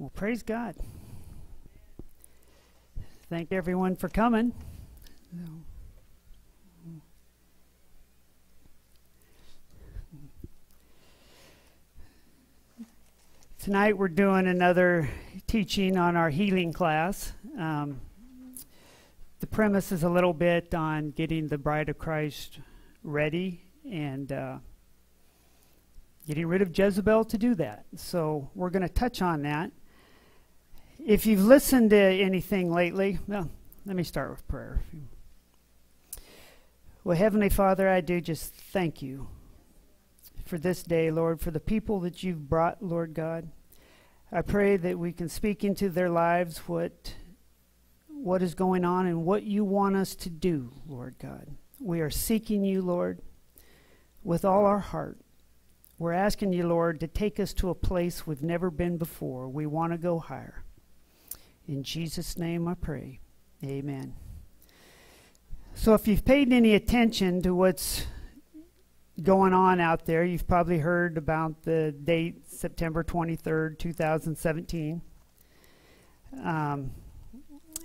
Well, praise God. Thank everyone for coming. Tonight we're doing another teaching on our healing class. Um, the premise is a little bit on getting the bride of Christ ready and uh, getting rid of Jezebel to do that. So we're going to touch on that. If you've listened to anything lately, well, let me start with prayer. Well, Heavenly Father, I do just thank you for this day, Lord, for the people that you've brought, Lord God. I pray that we can speak into their lives what what is going on and what you want us to do, Lord God. We are seeking you, Lord, with all our heart. We're asking you, Lord, to take us to a place we've never been before. We want to go higher. In Jesus' name I pray. Amen. So, if you've paid any attention to what's going on out there, you've probably heard about the date September 23rd, 2017. Um,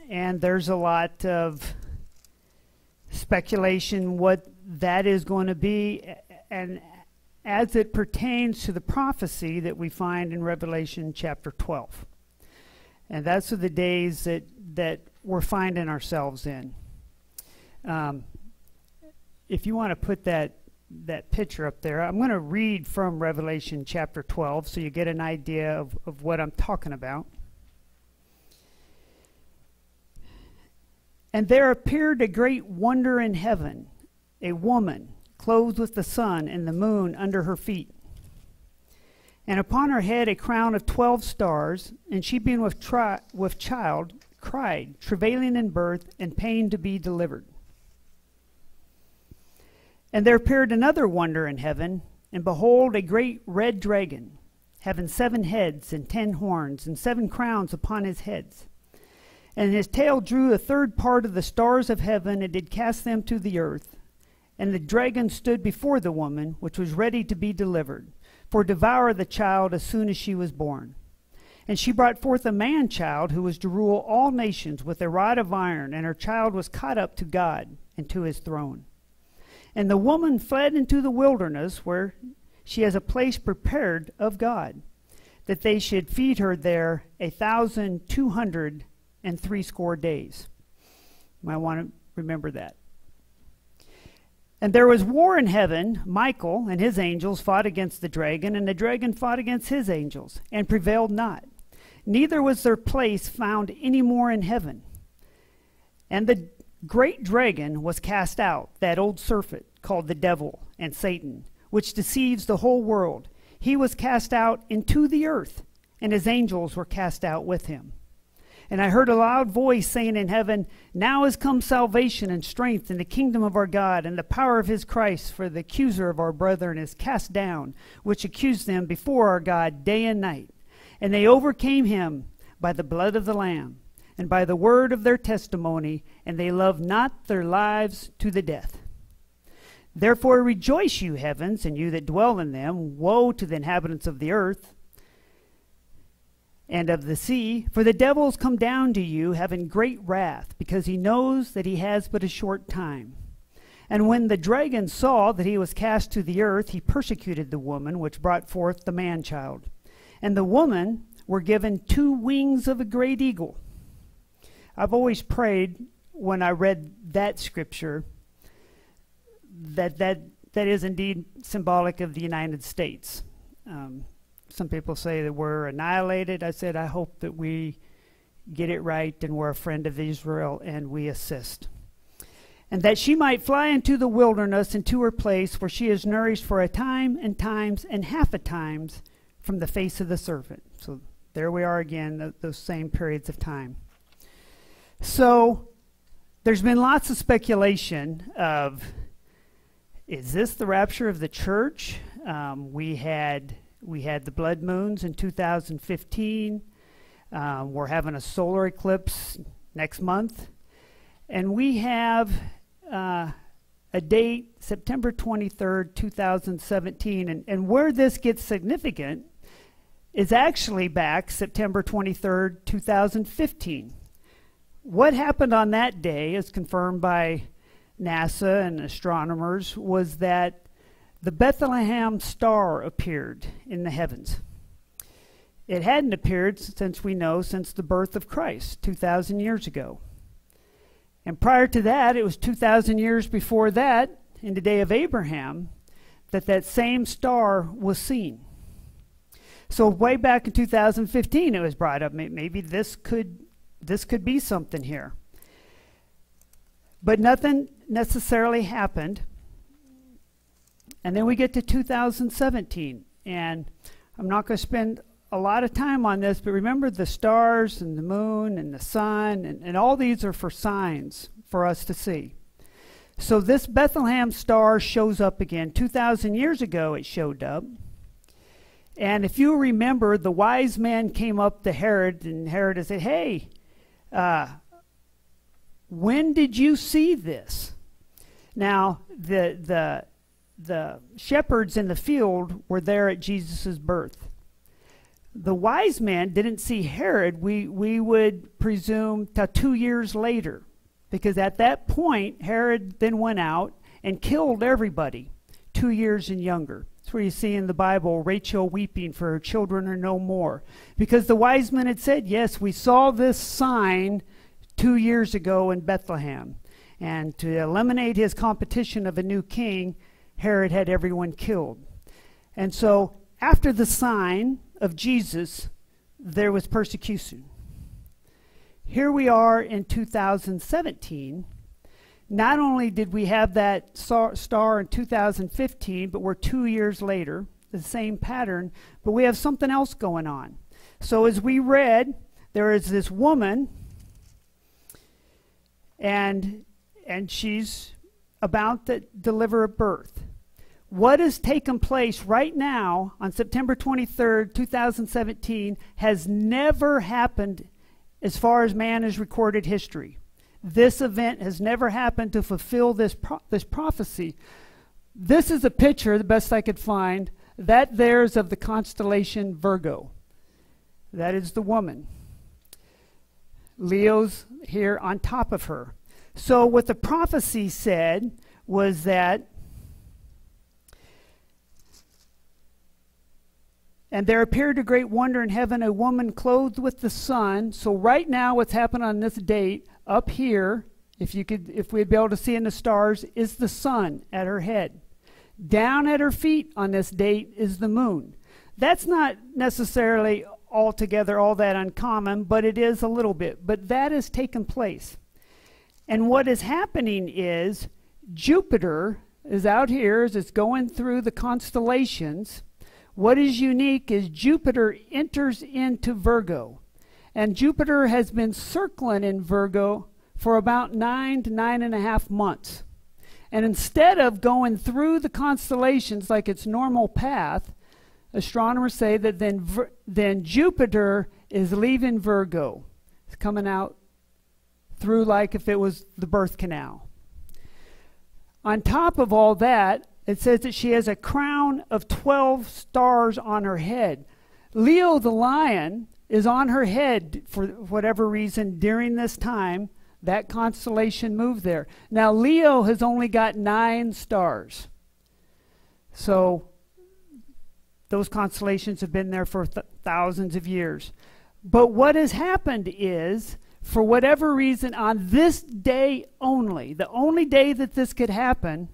and there's a lot of speculation what that is going to be and as it pertains to the prophecy that we find in Revelation chapter 12. And that's the days that, that we're finding ourselves in. Um, if you want to put that that picture up there, I'm going to read from Revelation chapter 12 so you get an idea of, of what I'm talking about. And there appeared a great wonder in heaven, a woman clothed with the sun and the moon under her feet, and upon her head a crown of twelve stars, and she being with, tri- with child cried, travailing in birth and pain to be delivered. And there appeared another wonder in heaven, and behold, a great red dragon, having seven heads and ten horns, and seven crowns upon his heads and his tail drew a third part of the stars of heaven and did cast them to the earth. And the dragon stood before the woman, which was ready to be delivered, for devour the child as soon as she was born. And she brought forth a man child who was to rule all nations with a rod of iron, and her child was caught up to God and to his throne. And the woman fled into the wilderness, where she has a place prepared of God, that they should feed her there a thousand two hundred and threescore days. You might want to remember that. And there was war in heaven. Michael and his angels fought against the dragon, and the dragon fought against his angels, and prevailed not. Neither was their place found any more in heaven. And the great dragon was cast out, that old serpent called the devil and Satan, which deceives the whole world. He was cast out into the earth, and his angels were cast out with him. And I heard a loud voice saying in heaven, Now is come salvation and strength in the kingdom of our God and the power of his Christ, for the accuser of our brethren is cast down, which accused them before our God day and night. And they overcame him by the blood of the Lamb and by the word of their testimony, and they loved not their lives to the death. Therefore rejoice, you heavens, and you that dwell in them. Woe to the inhabitants of the earth! And of the sea, for the devils come down to you, having great wrath, because he knows that he has but a short time. And when the dragon saw that he was cast to the earth, he persecuted the woman which brought forth the man child. And the woman were given two wings of a great eagle. I've always prayed when I read that scripture that that, that is indeed symbolic of the United States. Um, some people say that we're annihilated. I said, I hope that we get it right and we're a friend of Israel and we assist. And that she might fly into the wilderness into her place where she is nourished for a time and times and half a times from the face of the serpent. So there we are again, th- those same periods of time. So there's been lots of speculation of is this the rapture of the church? Um, we had we had the blood moons in 2015. Um, we're having a solar eclipse next month. And we have uh, a date, September 23rd, 2017. And, and where this gets significant is actually back September 23rd, 2015. What happened on that day, as confirmed by NASA and astronomers, was that the Bethlehem star appeared in the heavens. It hadn't appeared, since we know, since the birth of Christ 2,000 years ago. And prior to that, it was 2,000 years before that, in the day of Abraham, that that same star was seen. So way back in 2015, it was brought up. Maybe this could this could be something here. But nothing necessarily happened. And then we get to 2017, and I'm not going to spend a lot of time on this, but remember the stars and the moon and the sun, and, and all these are for signs for us to see. So this Bethlehem star shows up again. 2,000 years ago, it showed up. And if you remember, the wise man came up to Herod, and Herod said, Hey, uh, when did you see this? Now, the, the, the shepherds in the field were there at Jesus' birth. The wise man didn't see Herod, we, we would presume, till two years later. Because at that point, Herod then went out and killed everybody two years and younger. That's where you see in the Bible Rachel weeping for her children are no more. Because the wise men had said, Yes, we saw this sign two years ago in Bethlehem. And to eliminate his competition of a new king, Herod had everyone killed. And so, after the sign of Jesus, there was persecution. Here we are in 2017 not only did we have that star in 2015, but we're two years later, the same pattern, but we have something else going on. So as we read, there is this woman, and and she's about to deliver a birth. What has taken place right now on September 23rd, 2017, has never happened as far as man has recorded history. This event has never happened to fulfill this, pro- this prophecy. This is a picture, the best I could find, that there's of the constellation Virgo. That is the woman. Leo's here on top of her. So, what the prophecy said was that, and there appeared a great wonder in heaven, a woman clothed with the sun. So, right now, what's happened on this date, up here, if you could, if we'd be able to see in the stars, is the sun at her head. Down at her feet on this date is the moon. That's not necessarily altogether all that uncommon, but it is a little bit. But that has taken place. And what is happening is Jupiter is out here as it's going through the constellations. What is unique is Jupiter enters into Virgo. And Jupiter has been circling in Virgo for about nine to nine and a half months. And instead of going through the constellations like its normal path, astronomers say that then, then Jupiter is leaving Virgo. It's coming out through like if it was the birth canal. On top of all that, it says that she has a crown of 12 stars on her head. Leo the lion is on her head for whatever reason during this time. That constellation moved there. Now, Leo has only got nine stars. So, those constellations have been there for th- thousands of years. But what has happened is, for whatever reason, on this day only, the only day that this could happen,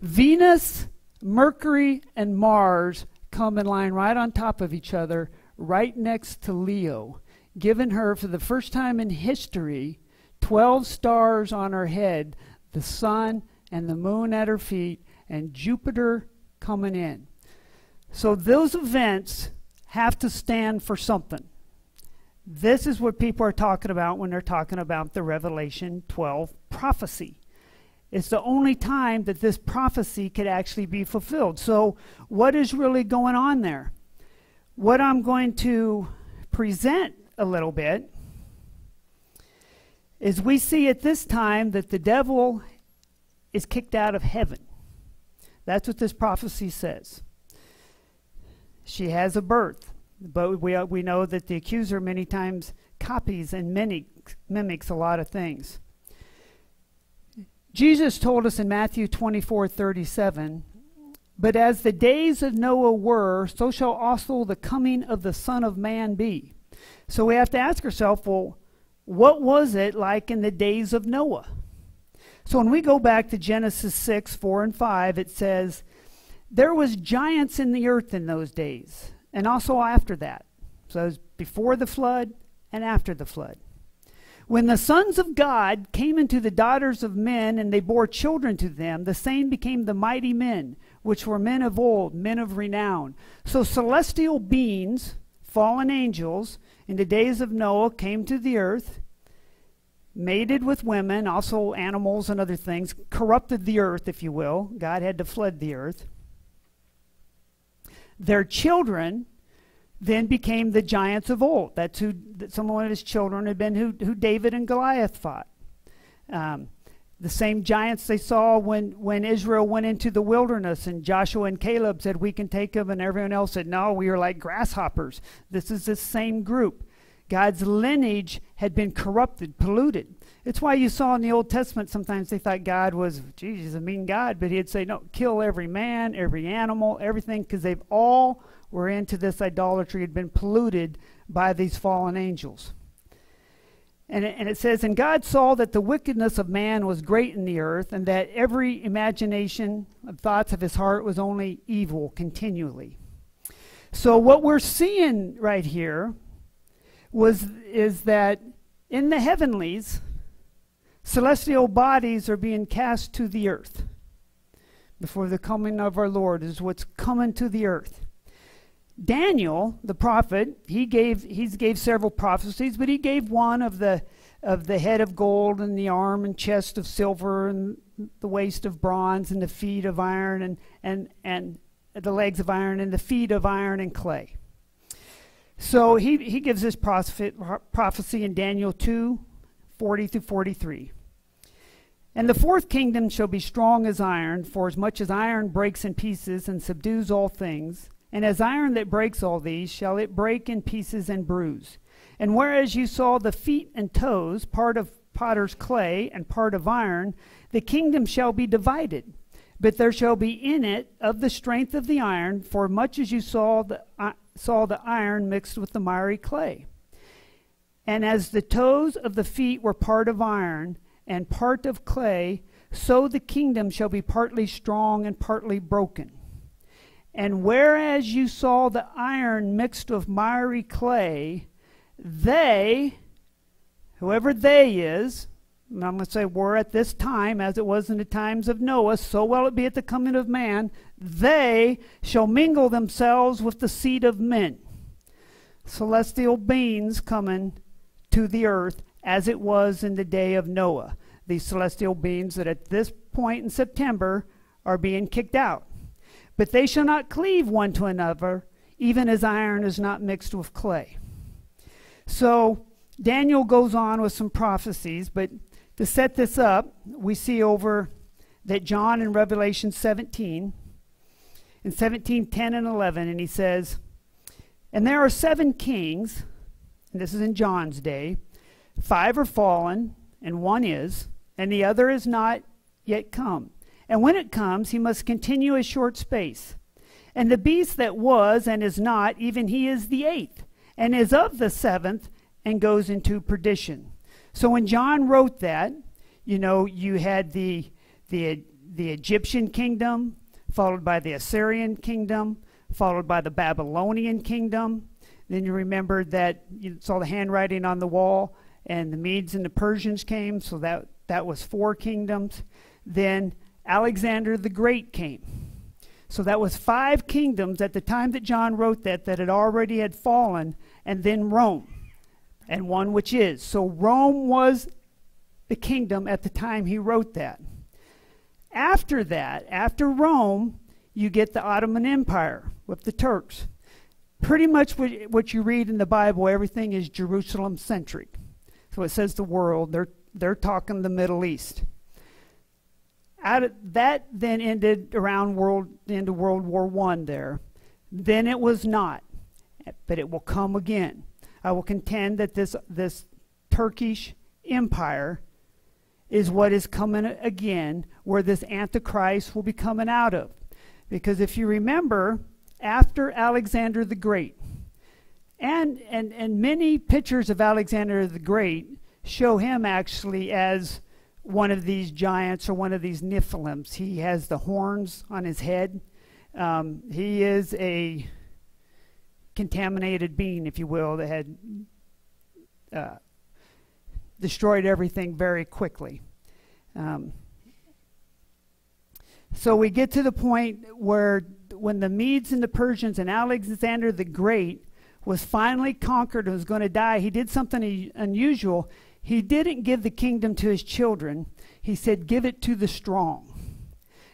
Venus, Mercury, and Mars come in line right on top of each other right next to Leo, giving her for the first time in history 12 stars on her head, the sun and the moon at her feet, and Jupiter coming in. So those events have to stand for something. This is what people are talking about when they're talking about the Revelation 12 prophecy. It's the only time that this prophecy could actually be fulfilled. So, what is really going on there? What I'm going to present a little bit is we see at this time that the devil is kicked out of heaven. That's what this prophecy says. she has a birth. But we, uh, we know that the accuser many times copies and mimics, mimics a lot of things. Jesus told us in Matthew 24 37, But as the days of Noah were, so shall also the coming of the Son of Man be. So we have to ask ourselves, well, what was it like in the days of Noah? So when we go back to Genesis 6 4 and 5, it says, There was giants in the earth in those days, and also after that. So it was before the flood and after the flood. When the sons of God came into the daughters of men, and they bore children to them, the same became the mighty men, which were men of old, men of renown. So celestial beings, fallen angels, in the days of Noah came to the earth, mated with women, also animals and other things, corrupted the earth, if you will. God had to flood the earth. Their children then became the giants of old. That's who that some of his children had been who, who David and Goliath fought. Um, the same giants they saw when, when Israel went into the wilderness and Joshua and Caleb said, We can take them, and everyone else said, No, we are like grasshoppers. This is the same group. God's lineage had been corrupted, polluted. It's why you saw in the Old Testament sometimes they thought God was, Jesus, a mean God, but he'd say, No, kill every man, every animal, everything, because they've all were into this idolatry, had been polluted by these fallen angels. And it, and it says, And God saw that the wickedness of man was great in the earth, and that every imagination of thoughts of his heart was only evil continually. So what we're seeing right here was is that in the heavenlies, celestial bodies are being cast to the earth before the coming of our Lord is what's coming to the earth. Daniel, the prophet, he gave he gave several prophecies, but he gave one of the of the head of gold and the arm and chest of silver and the waist of bronze and the feet of iron and and and the legs of iron and the feet of iron and clay. So he, he gives this prophet, prophecy in Daniel 2 40 through 43. And the fourth kingdom shall be strong as iron, for as much as iron breaks in pieces and subdues all things, and as iron that breaks all these, shall it break in pieces and bruise. And whereas you saw the feet and toes, part of potter's clay and part of iron, the kingdom shall be divided. But there shall be in it of the strength of the iron, for much as you saw the, uh, saw the iron mixed with the miry clay. And as the toes of the feet were part of iron and part of clay, so the kingdom shall be partly strong and partly broken. And whereas you saw the iron mixed with miry clay, they, whoever they is, and I'm going to say were at this time, as it was in the times of Noah, so will it be at the coming of man, they shall mingle themselves with the seed of men. Celestial beings coming to the earth as it was in the day of Noah. These celestial beings that at this point in September are being kicked out. But they shall not cleave one to another, even as iron is not mixed with clay. So Daniel goes on with some prophecies, but to set this up, we see over that John in Revelation 17, in 17, 10, and 11, and he says, And there are seven kings, and this is in John's day, five are fallen, and one is, and the other is not yet come. And when it comes, he must continue a short space. And the beast that was and is not, even he is the eighth, and is of the seventh, and goes into perdition. So when John wrote that, you know, you had the, the, the Egyptian kingdom, followed by the Assyrian kingdom, followed by the Babylonian kingdom. Then you remember that you saw the handwriting on the wall, and the Medes and the Persians came, so that, that was four kingdoms. Then Alexander the Great came. So that was five kingdoms at the time that John wrote that that had already had fallen, and then Rome and one which is. So Rome was the kingdom at the time he wrote that. After that, after Rome, you get the Ottoman Empire with the Turks. Pretty much what, you read in the Bible, everything is Jerusalem centric. So it says the world, they're, they're talking the Middle East. Out that then ended around world, of World War One there. Then it was not, but it will come again. I will contend that this, this Turkish empire is what is coming again, where this Antichrist will be coming out of. Because if you remember, after Alexander the Great, and, and, and many pictures of Alexander the Great show him actually as one of these giants or one of these Nephilims. He has the horns on his head. Um, he is a contaminated being, if you will, that had uh, destroyed everything very quickly. Um, so we get to the point where when the Medes and the Persians and Alexander the Great was finally conquered and was going to die, he did something unusual. He didn't give the kingdom to his children. He said, Give it to the strong.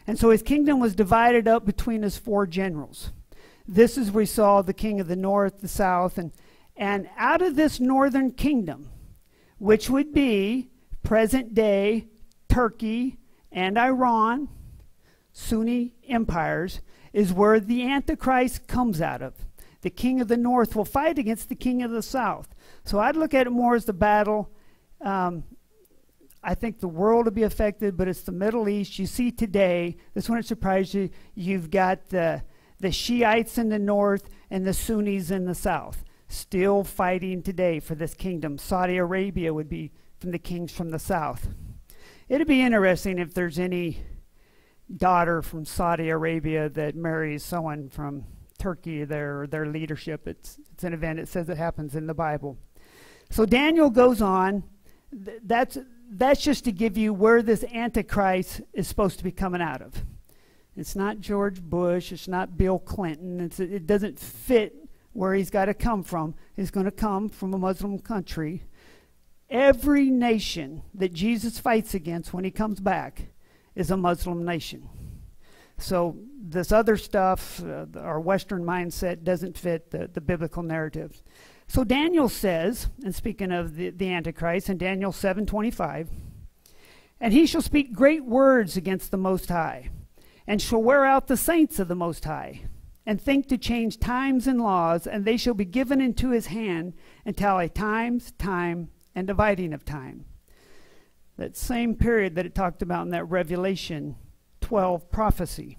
And so his kingdom was divided up between his four generals. This is where we saw the king of the north, the south, and, and out of this northern kingdom, which would be present day Turkey and Iran, Sunni empires, is where the Antichrist comes out of. The king of the north will fight against the king of the south. So I'd look at it more as the battle um, I think the world will be affected, but it's the Middle East. You see today, this wouldn't surprise you, you've got the, the Shiites in the north and the Sunnis in the south still fighting today for this kingdom. Saudi Arabia would be from the kings from the south. It'd be interesting if there's any daughter from Saudi Arabia that marries someone from Turkey, their, their leadership. It's, it's an event, it says it happens in the Bible. So Daniel goes on th- that's that's just to give you where this antichrist is supposed to be coming out of. It's not George Bush. It's not Bill Clinton. It's, it doesn't fit where he's got to come from. He's going to come from a Muslim country. Every nation that Jesus fights against when he comes back is a Muslim nation. So this other stuff, uh, our Western mindset, doesn't fit the, the biblical narrative. So Daniel says, and speaking of the, the Antichrist, in Daniel 7:25, and he shall speak great words against the Most High, and shall wear out the saints of the Most High, and think to change times and laws, and they shall be given into his hand until a times, time, and dividing of time. That same period that it talked about in that Revelation 12 prophecy.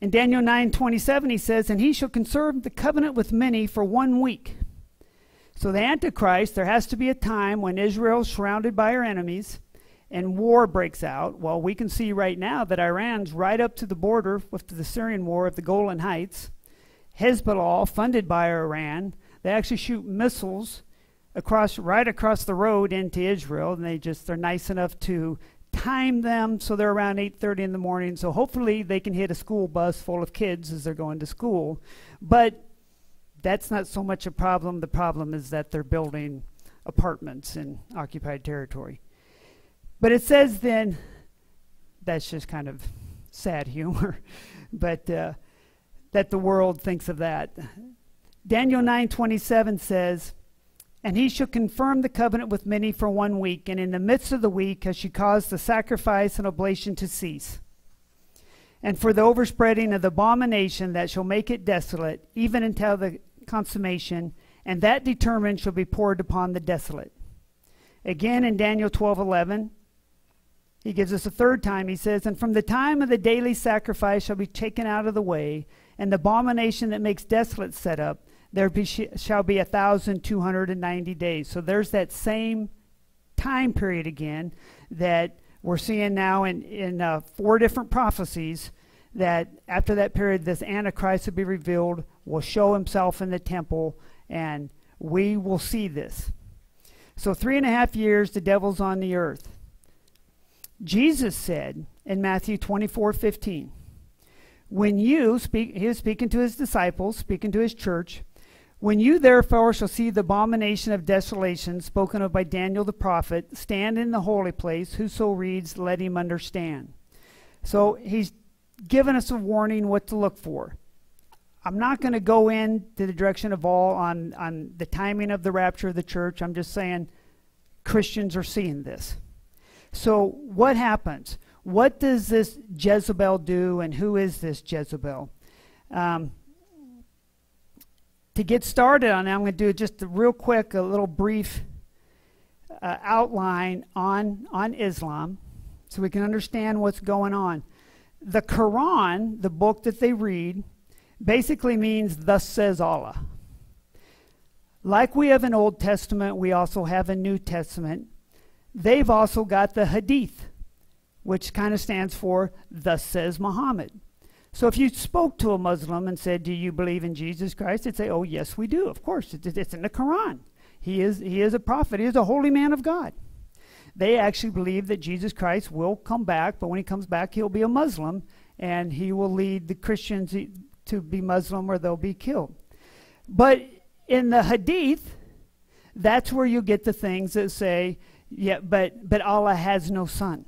In Daniel 9:27 he says, "And he shall conserve the covenant with many for one week." So the Antichrist, there has to be a time when Israel is surrounded by her enemies and war breaks out. Well, we can see right now that Iran's right up to the border with the Syrian war of the Golan Heights. Hezbollah, funded by Iran, they actually shoot missiles across right across the road into Israel, and they just they're nice enough to time them so they're around 8:30 in the morning so hopefully they can hit a school bus full of kids as they're going to school. But that's not so much a problem. The problem is that they're building apartments in occupied territory. But it says then that's just kind of sad humor but uh, that the world thinks of that. Daniel 9:27 says and he shall confirm the covenant with many for one week, and in the midst of the week has she caused the sacrifice and oblation to cease. And for the overspreading of the abomination that shall make it desolate, even until the consummation, and that determined shall be poured upon the desolate. Again in Daniel 12:11, he gives us a third time. He says, "And from the time of the daily sacrifice shall be taken out of the way, and the abomination that makes desolate set up, there be, shall be a thousand two hundred and ninety days. So there's that same time period again that we're seeing now in in uh, four different prophecies. That after that period, this Antichrist will be revealed, will show himself in the temple, and we will see this. So three and a half years, the devil's on the earth. Jesus said in Matthew 24 15, when you speak, he was speaking to his disciples, speaking to his church, when you therefore shall see the abomination of desolation spoken of by Daniel the prophet stand in the holy place, whoso reads, let him understand. So he's given us a warning what to look for. I'm not going to go into the direction of all on, on the timing of the rapture of the church. I'm just saying Christians are seeing this. So what happens? What does this Jezebel do, and who is this Jezebel? Um, to get started on that, I'm going to do just a real quick, a little brief uh, outline on, on Islam so we can understand what's going on. The Quran, the book that they read, basically means, Thus says Allah. Like we have an Old Testament, we also have a New Testament. They've also got the Hadith, which kind of stands for, Thus says Muhammad. So if you spoke to a Muslim and said, Do you believe in Jesus Christ? They'd say, Oh, yes, we do. Of course, it's, it's in the Quran. He is, he is a prophet, he is a holy man of God. They actually believe that Jesus Christ will come back, but when he comes back, he'll be a Muslim and he will lead the Christians to be Muslim or they'll be killed. But in the Hadith, that's where you get the things that say, yeah, but, but Allah has no son.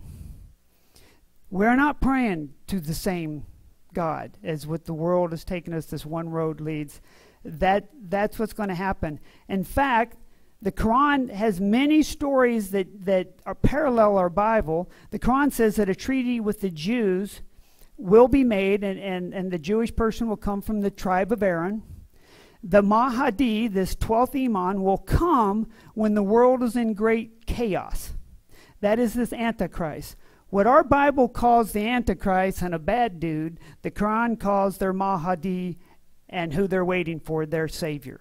We're not praying to the same God as what the world has taken us, this one road leads. That, that's what's going to happen. In fact, the Quran has many stories that, that are parallel our Bible. The Quran says that a treaty with the Jews will be made, and, and, and the Jewish person will come from the tribe of Aaron. The Mahdi, this 12th Imam, will come when the world is in great chaos. That is this Antichrist. What our Bible calls the Antichrist and a bad dude, the Quran calls their Mahdi and who they're waiting for, their Savior.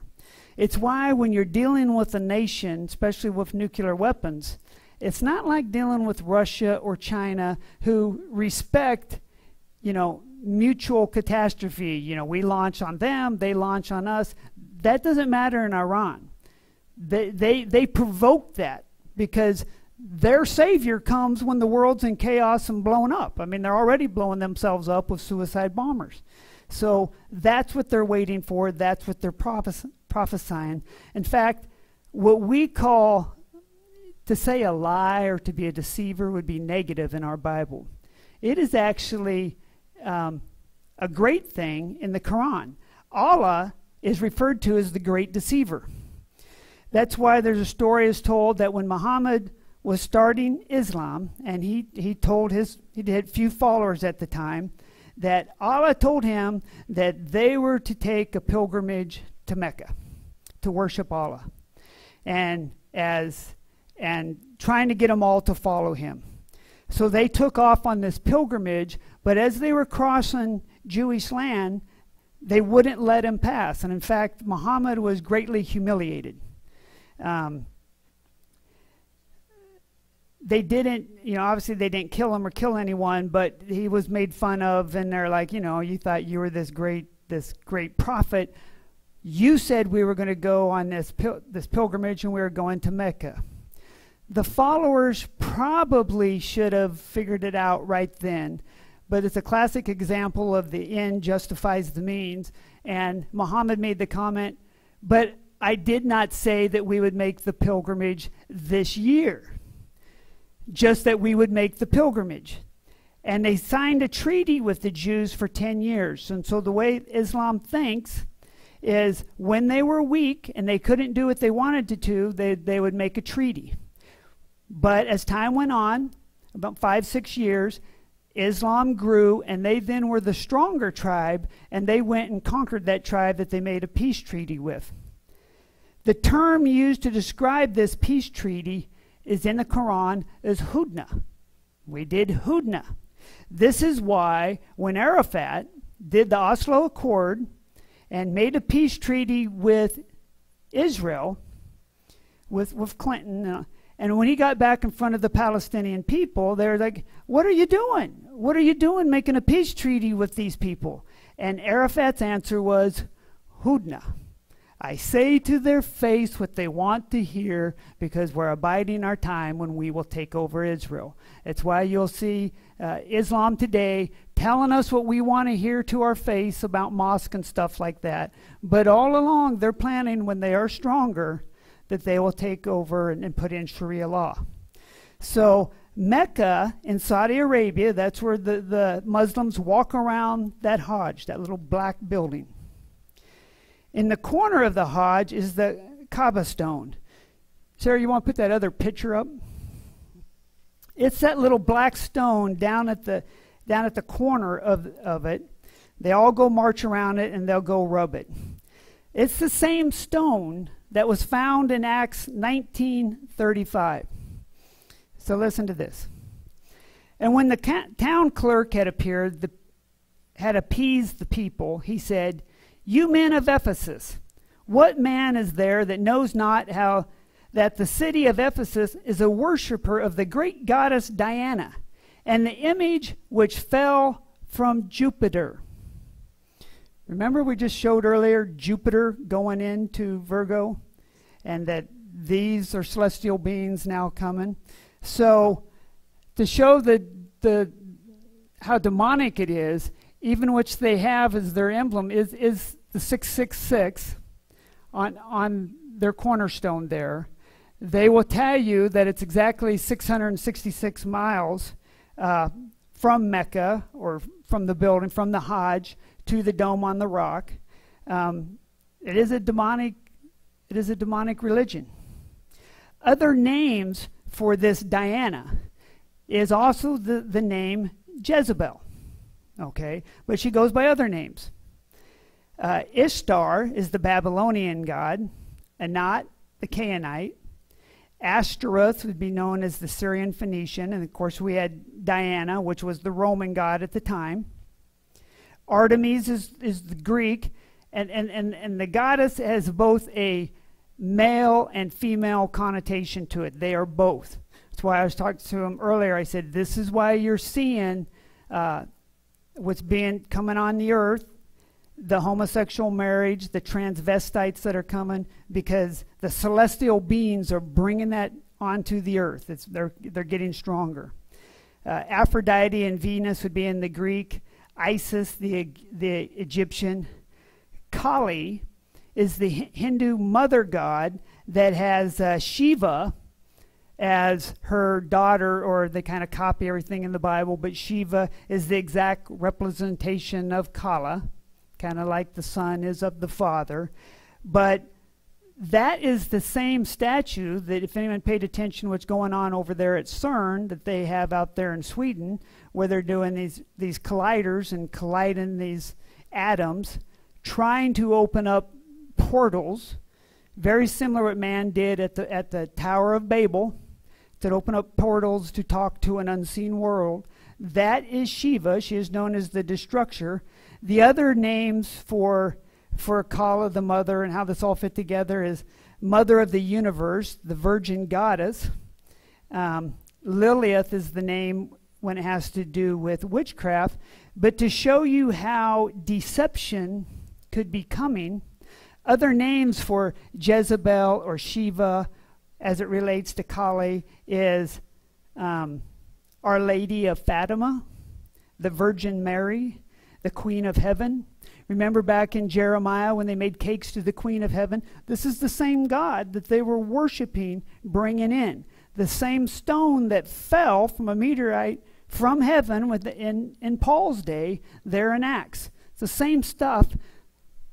It's why when you're dealing with a nation, especially with nuclear weapons, it's not like dealing with Russia or China who respect, you know, mutual catastrophe. You know, we launch on them, they launch on us. That doesn't matter in Iran. They, they, they provoke that because their savior comes when the world's in chaos and blown up. I mean, they're already blowing themselves up with suicide bombers. So that's what they're waiting for. That's what they're prophes- prophesying. In fact, what we call to say a lie or to be a deceiver would be negative in our Bible. It is actually um, a great thing in the Quran. Allah is referred to as the great deceiver. That's why there's a story is told that when Muhammad was starting Islam, and he, he told his, he had few followers at the time, that Allah told him that they were to take a pilgrimage to Mecca to worship Allah. And as and trying to get them all to follow him. So they took off on this pilgrimage, but as they were crossing Jewish land, they wouldn't let him pass. And in fact, Muhammad was greatly humiliated. Um, they didn't, you know, obviously they didn't kill him or kill anyone, but he was made fun of, and they're like, you know, you thought you were this great, this great prophet, you said we were going to go on this, pil- this pilgrimage and we were going to Mecca. The followers probably should have figured it out right then, but it's a classic example of the end justifies the means. And Muhammad made the comment, but I did not say that we would make the pilgrimage this year, just that we would make the pilgrimage. And they signed a treaty with the Jews for 10 years. And so the way Islam thinks is when they were weak and they couldn't do what they wanted to do, they, they would make a treaty. But as time went on, about five, six years, Islam grew, and they then were the stronger tribe, and they went and conquered that tribe that they made a peace treaty with. The term used to describe this peace treaty is in the Quran is Hudna. We did Hudna. This is why when Arafat did the Oslo Accord and made a peace treaty with Israel, with, with Clinton. Uh, and when he got back in front of the Palestinian people, they're like, What are you doing? What are you doing making a peace treaty with these people? And Arafat's answer was, Hudna. I say to their face what they want to hear because we're abiding our time when we will take over Israel. It's why you'll see uh, Islam today telling us what we want to hear to our face about mosque and stuff like that. But all along, they're planning when they are stronger that they will take over and, and put in Sharia law. So, Mecca in Saudi Arabia, that's where the, the Muslims walk around that Hajj, that little black building. In the corner of the Hajj is the Kaaba stone. Sarah, you want to put that other picture up? It's that little black stone down at the down at the corner of, of it. They all go march around it and they'll go rub it. It's the same stone that was found in Acts 1935. So listen to this. And when the town clerk had appeared, the, had appeased the people, he said, You men of Ephesus, what man is there that knows not how that the city of Ephesus is a worshiper of the great goddess Diana, and the image which fell from Jupiter? Remember, we just showed earlier Jupiter going into Virgo, and that these are celestial beings now coming. So, to show the, the how demonic it is, even which they have as their emblem is, is the 666 on, on their cornerstone there. They will tell you that it's exactly 666 miles uh, from Mecca or from the building, from the Hajj to the dome on the rock. Um, it is a demonic. It is a demonic religion. Other names for this Diana is also the, the name Jezebel. Okay, but she goes by other names. Uh, Ishtar is the Babylonian god, Anat, the Canaanite. Ashtaroth would be known as the Syrian Phoenician, and of course we had Diana, which was the Roman god at the time. Artemis is, is the Greek, and, and, and, and the goddess has both a male and female connotation to it. They are both. That's why I was talking to him earlier. I said, This is why you're seeing uh, what's being coming on the earth the homosexual marriage, the transvestites that are coming, because the celestial beings are bringing that onto the earth. It's, they're, they're getting stronger. Uh, Aphrodite and Venus would be in the Greek. Isis, the, the Egyptian. Kali is the Hindu mother god that has uh, Shiva as her daughter, or they kind of copy everything in the Bible, but Shiva is the exact representation of Kala, kind of like the son is of the father. But that is the same statue that, if anyone paid attention what's going on over there at CERN, that they have out there in Sweden, where they're doing these, these colliders and colliding these atoms, trying to open up portals, very similar what man did at the, at the Tower of Babel, to open up portals to talk to an unseen world. That is Shiva. She is known as the Destructor. The other names for for Kala, the mother, and how this all fit together is Mother of the Universe, the Virgin Goddess. Um, Lilith is the name when it has to do with witchcraft. But to show you how deception could be coming, other names for Jezebel or Shiva as it relates to Kali is um, Our Lady of Fatima, the Virgin Mary, the Queen of Heaven. Remember back in Jeremiah when they made cakes to the Queen of Heaven? This is the same God that they were worshiping, bringing in. The same stone that fell from a meteorite from heaven in, in Paul's day there in Acts. It's the same stuff.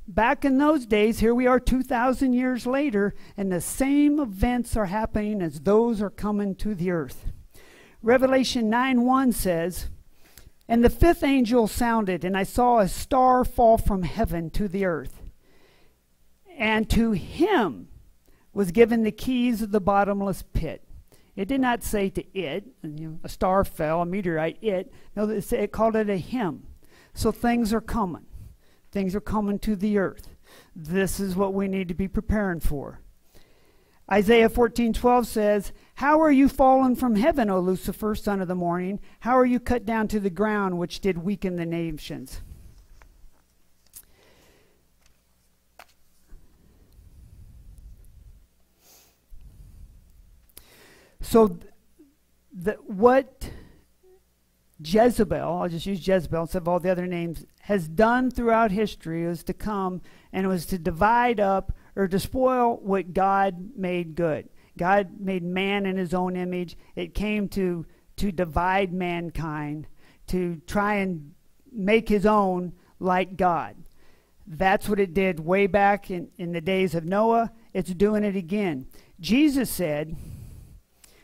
Back in those days, here we are 2,000 years later, and the same events are happening as those are coming to the earth. Revelation 9 1 says, and the fifth angel sounded, and I saw a star fall from heaven to the earth. And to him was given the keys of the bottomless pit. It did not say to it, you know, a star fell, a meteorite, it. No, it, it called it a him. So things are coming. Things are coming to the earth. This is what we need to be preparing for. Isaiah 14:12 says, "How are you fallen from heaven, O Lucifer, son of the morning? How are you cut down to the ground, which did weaken the nations?" So, the, what Jezebel, I'll just use Jezebel instead of all the other names, has done throughout history is to come and was to divide up or to spoil what God made good. God made man in his own image. It came to, to divide mankind, to try and make his own like God. That's what it did way back in, in the days of Noah. It's doing it again. Jesus said,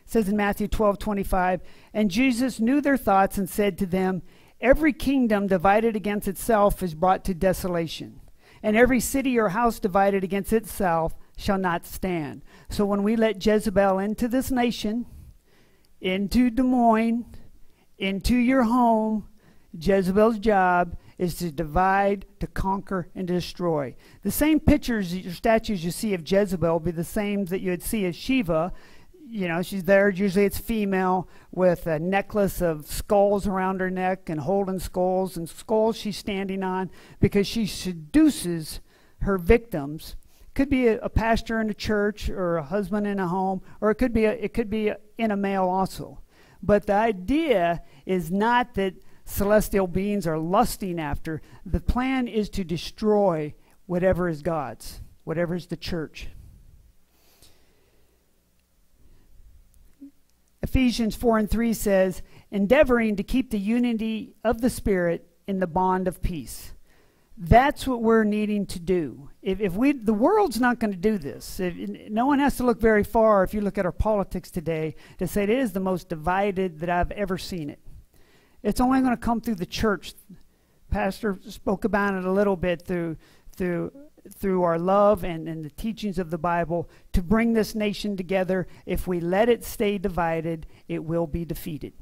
says in Matthew 12 25, and Jesus knew their thoughts and said to them, Every kingdom divided against itself is brought to desolation, and every city or house divided against itself shall not stand. So when we let Jezebel into this nation, into Des Moines, into your home, Jezebel's job is to divide, to conquer, and destroy. The same pictures, your statues you see of Jezebel, be the same that you would see of Shiva. You know, she's there, usually it's female, with a necklace of skulls around her neck and holding skulls, and skulls she's standing on because she seduces her victims. Could be a, a pastor in a church or a husband in a home, or it could be a, it could be a, in a male also. But the idea is not that celestial beings are lusting after. The plan is to destroy whatever is God's, whatever is the church. Ephesians 4 and 3 says, endeavoring to keep the unity of the Spirit in the bond of peace. That's what we're needing to do. If, if we, the world's not going to do this. If, no one has to look very far if you look at our politics today to say it is the most divided that I've ever seen it. It's only going to come through the church. Pastor spoke about it a little bit through through through our love and, and the teachings of the Bible to bring this nation together. If we let it stay divided, it will be defeated.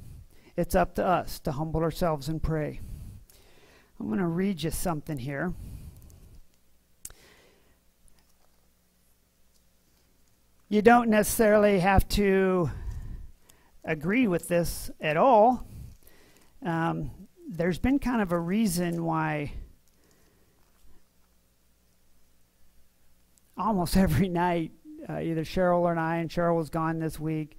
It's up to us to humble ourselves and pray. I'm going to read you something here. You don't necessarily have to agree with this at all. Um, there's been kind of a reason why almost every night, uh, either Cheryl or I, and Cheryl was gone this week,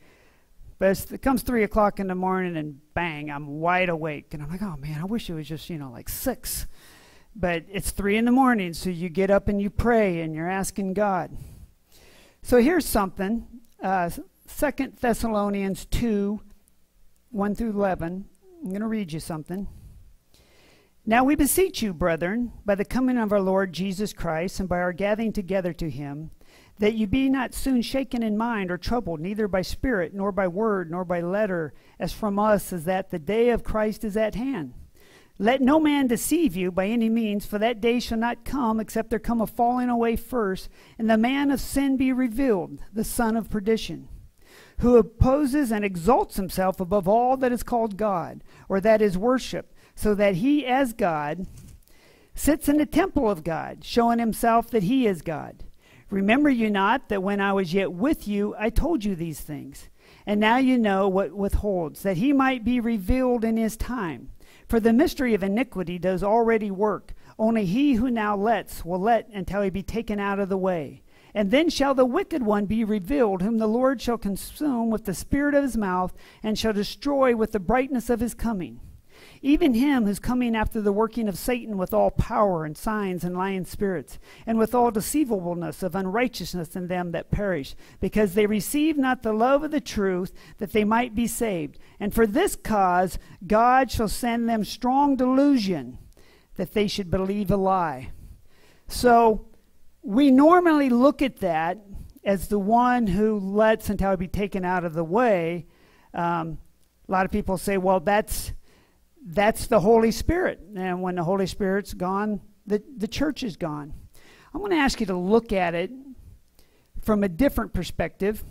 but it comes three o'clock in the morning and bang, I'm wide awake. And I'm like, oh man, I wish it was just, you know, like six. But it's three in the morning, so you get up and you pray and you're asking God. So here's something uh, Second Thessalonians 2 1 through 11. I'm going to read you something. Now we beseech you, brethren, by the coming of our Lord Jesus Christ and by our gathering together to him, that you be not soon shaken in mind or troubled, neither by spirit, nor by word, nor by letter, as from us, as that the day of Christ is at hand. Let no man deceive you by any means, for that day shall not come except there come a falling away first, and the man of sin be revealed, the son of perdition who opposes and exalts himself above all that is called God, or that is worship, so that he, as God, sits in the temple of God, showing himself that he is God. Remember you not that when I was yet with you, I told you these things. And now you know what withholds, that he might be revealed in his time. For the mystery of iniquity does already work. Only he who now lets will let until he be taken out of the way. And then shall the wicked one be revealed, whom the Lord shall consume with the spirit of his mouth, and shall destroy with the brightness of his coming. Even him who's coming after the working of Satan with all power and signs and lying spirits, and with all deceivableness of unrighteousness in them that perish, because they receive not the love of the truth, that they might be saved. And for this cause God shall send them strong delusion, that they should believe a lie. So, we normally look at that as the one who lets until be taken out of the way. Um, a lot of people say, well, that's, that's the Holy Spirit. And when the Holy Spirit's gone, the, the church is gone. I'm going to ask you to look at it from a different perspective.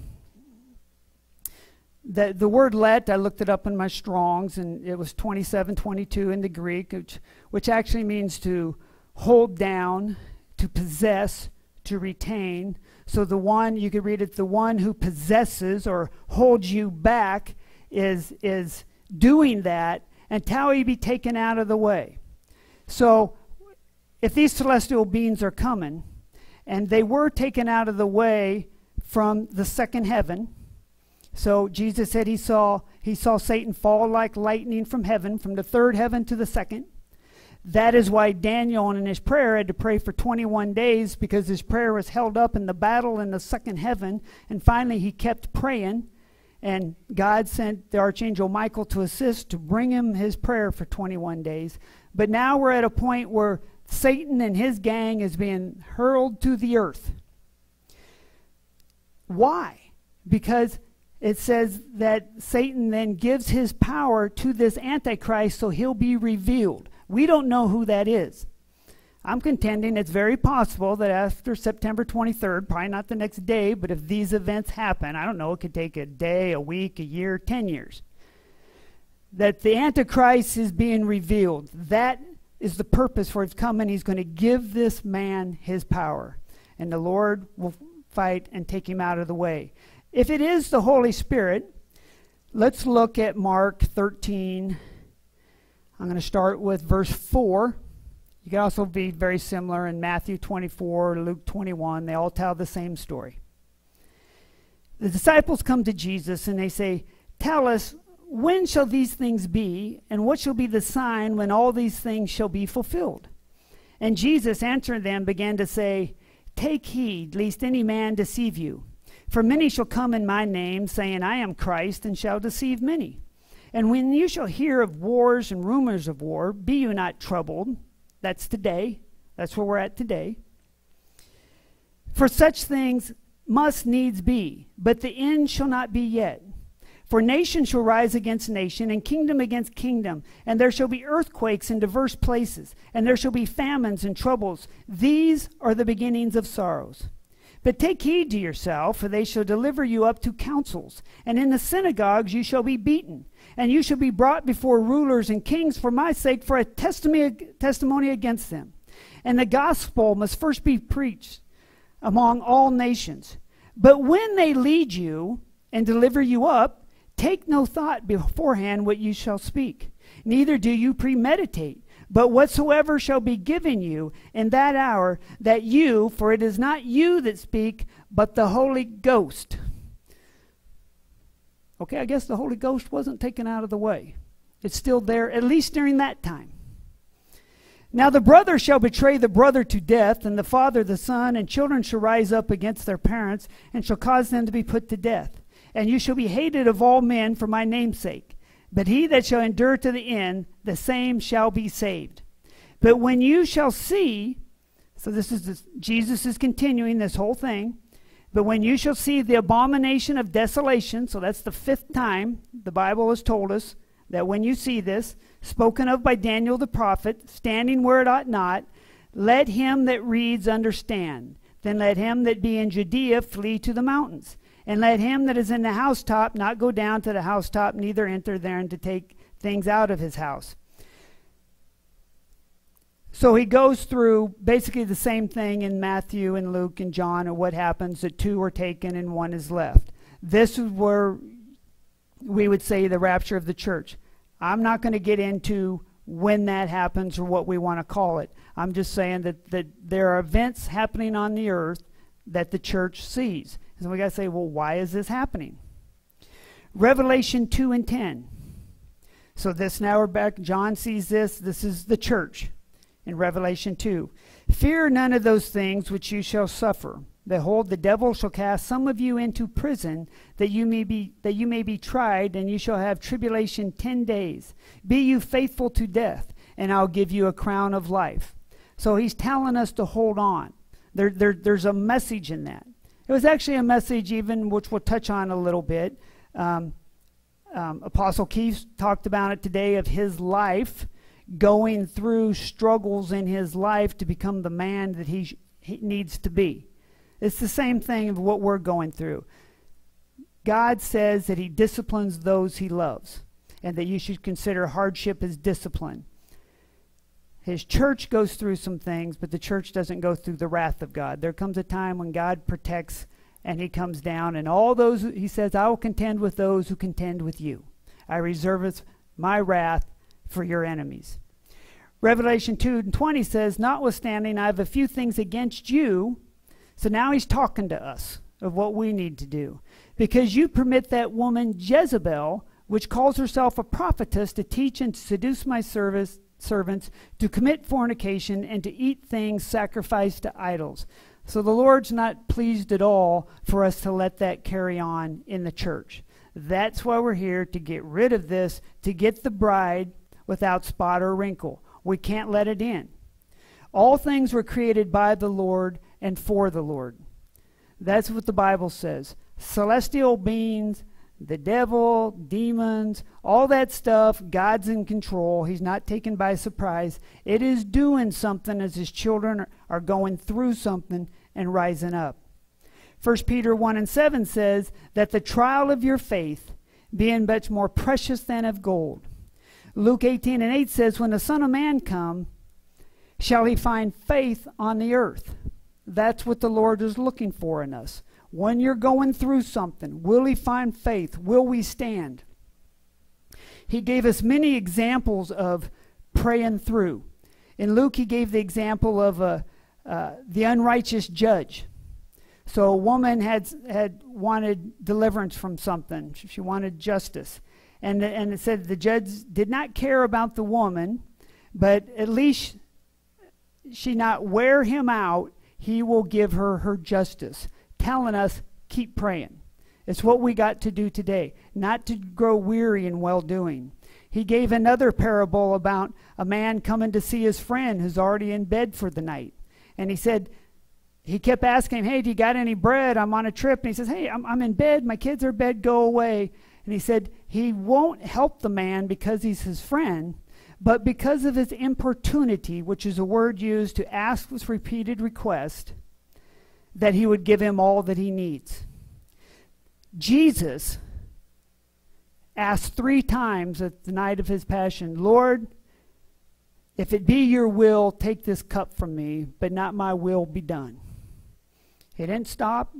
The, the word let, I looked it up in my Strongs, and it was 2722 in the Greek, which, which actually means to hold down, to possess, to retain. So the one, you could read it, the one who possesses or holds you back is, is doing that until he be taken out of the way. So if these celestial beings are coming, and they were taken out of the way from the second heaven, so Jesus said he saw he saw Satan fall like lightning from heaven, from the third heaven to the second. That is why Daniel in his prayer had to pray for 21 days because his prayer was held up in the battle in the second heaven. And finally, he kept praying. And God sent the archangel Michael to assist to bring him his prayer for 21 days. But now we're at a point where Satan and his gang is being hurled to the earth. Why? Because it says that Satan then gives his power to this Antichrist so he'll be revealed. We don't know who that is. I'm contending it's very possible that after September 23rd, probably not the next day, but if these events happen, I don't know, it could take a day, a week, a year, 10 years, that the Antichrist is being revealed. That is the purpose for his coming. He's going to give this man his power, and the Lord will fight and take him out of the way. If it is the Holy Spirit, let's look at Mark 13. I'm going to start with verse 4. You can also be very similar in Matthew 24, Luke 21. They all tell the same story. The disciples come to Jesus and they say, Tell us, when shall these things be, and what shall be the sign when all these things shall be fulfilled? And Jesus answering them began to say, Take heed, lest any man deceive you. For many shall come in my name, saying, I am Christ, and shall deceive many. And when you shall hear of wars and rumors of war, be you not troubled that's today. That's where we're at today. For such things must needs be, but the end shall not be yet. For nation shall rise against nation, and kingdom against kingdom, and there shall be earthquakes in diverse places, and there shall be famines and troubles. These are the beginnings of sorrows. But take heed to yourself, for they shall deliver you up to councils, and in the synagogues you shall be beaten, and you shall be brought before rulers and kings for my sake, for a testimony, against them. And the gospel must first be preached among all nations. But when they lead you and deliver you up, take no thought beforehand what you shall speak, neither do you premeditate but whatsoever shall be given you in that hour, that you, for it is not you that speak, but the Holy Ghost. Okay, I guess the Holy Ghost wasn't taken out of the way. It's still there, at least during that time. Now the brother shall betray the brother to death, and the father the son, and children shall rise up against their parents, and shall cause them to be put to death. And you shall be hated of all men for my name's sake. But he that shall endure to the end, the same shall be saved. But when you shall see, so this is this, Jesus is continuing this whole thing. But when you shall see the abomination of desolation, so that's the fifth time the Bible has told us that when you see this, spoken of by Daniel the prophet, standing where it ought not, let him that reads understand. Then let him that be in Judea flee to the mountains. And let him that is in the housetop not go down to the housetop, neither enter therein to take things out of his house. So he goes through basically the same thing in Matthew and Luke and John, and what happens that two are taken and one is left. This is where we would say the rapture of the church. I'm not going to get into when that happens or what we want to call it. I'm just saying that, that there are events happening on the earth that the church sees. So we got to say, well, why is this happening? Revelation 2 and 10. So this now we're back. John sees this. This is the church in Revelation 2. Fear none of those things which you shall suffer. Behold, the devil shall cast some of you into prison, that you may be that you may be tried, and you shall have tribulation ten days. Be you faithful to death, and I'll give you a crown of life. So he's telling us to hold on. There, there, there's a message in that. It was actually a message, even which we'll touch on a little bit. Um, um, Apostle Keith talked about it today of his life, going through struggles in his life to become the man that he, he needs to be. It's the same thing of what we're going through. God says that he disciplines those he loves, and that you should consider hardship as discipline. His church goes through some things, but the church doesn't go through the wrath of God. There comes a time when God protects and he comes down, and all those, he says, I will contend with those who contend with you. I reserve my wrath for your enemies. Revelation 2 and 20 says, Notwithstanding, I have a few things against you. So now he's talking to us of what we need to do. Because you permit that woman Jezebel, which calls herself a prophetess, to teach and seduce my service, servants to commit fornication and to eat things sacrificed to idols. So the Lord's not pleased at all for us to let that carry on in the church. That's why we're here to get rid of this, to get the bride without spot or wrinkle. We can't let it in. All things were created by the Lord and for the Lord. That's what the Bible says. Celestial beings, the devil, demons, all that stuff, God's in control. He's not taken by surprise. It is doing something as his children are going through something and rising up. 1 Peter 1 and 7 says that the trial of your faith, being much more precious than of gold. Luke 18 and 8 says, When the Son of Man come, shall he find faith on the earth? That's what the Lord is looking for in us. When you're going through something, will He find faith? Will we stand? He gave us many examples of praying through. In Luke, he gave the example of uh, uh, the unrighteous judge. So a woman had, had wanted deliverance from something, she wanted justice. And, and it said the judge did not care about the woman, but at least she not wear him out, he will give her her justice telling us, keep praying. It's what we got to do today, not to grow weary in well doing. He gave another parable about a man coming to see his friend who's already in bed for the night. And he said, he kept asking him, Hey, do you got any bread? I'm on a trip. And he says, Hey, I'm, I'm in bed. My kids are in bed. Go away. And he said, He won't help the man because he's his friend, but because of his importunity, which is a word used to ask with repeated request, that he would give him all that he needs. Jesus asked three times at the night of his passion, Lord, if it be your will, take this cup from me, but not my will be done. He didn't stop.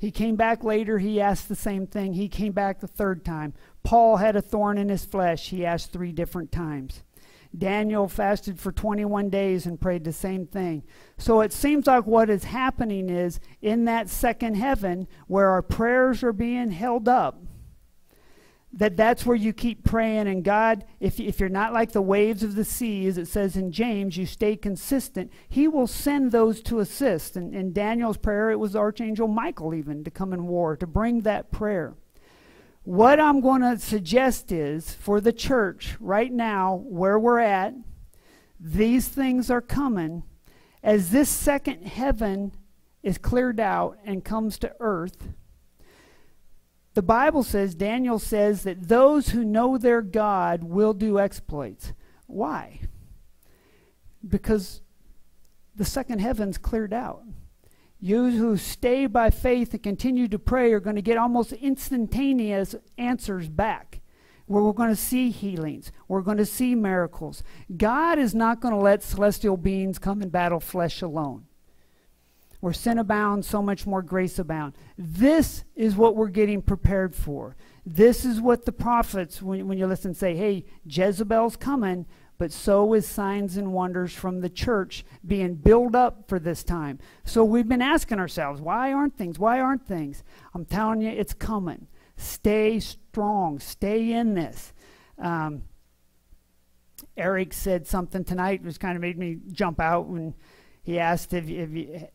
He came back later. He asked the same thing. He came back the third time. Paul had a thorn in his flesh. He asked three different times. Daniel fasted for 21 days and prayed the same thing. So it seems like what is happening is in that second heaven where our prayers are being held up, that that's where you keep praying. And god if, if you're not like the waves of the sea as it says in james you stay consistent. He will send those to assist. And in daniel's prayer it was archangel michael even to come in war to bring that prayer. What I'm going to suggest is for the church right now, where we're at, these things are coming. As this second heaven is cleared out and comes to earth, the Bible says, Daniel says, that those who know their God will do exploits. Why? Because the second heaven's cleared out. You who stay by faith and continue to pray are going to get almost instantaneous answers back. Where we're going to see healings, we're going to see miracles. God is not going to let celestial beings come and battle flesh alone. Where sin abounds, so much more grace abound. This is what we're getting prepared for. This is what the prophets, when, when you listen, say, hey, Jezebel's coming, but so is signs and wonders from the church being built up for this time. So we've been asking ourselves, why aren't things? Why aren't things? I'm telling you, it's coming. Stay strong. Stay in this. Um, Eric said something tonight which kind of made me jump out when he asked if,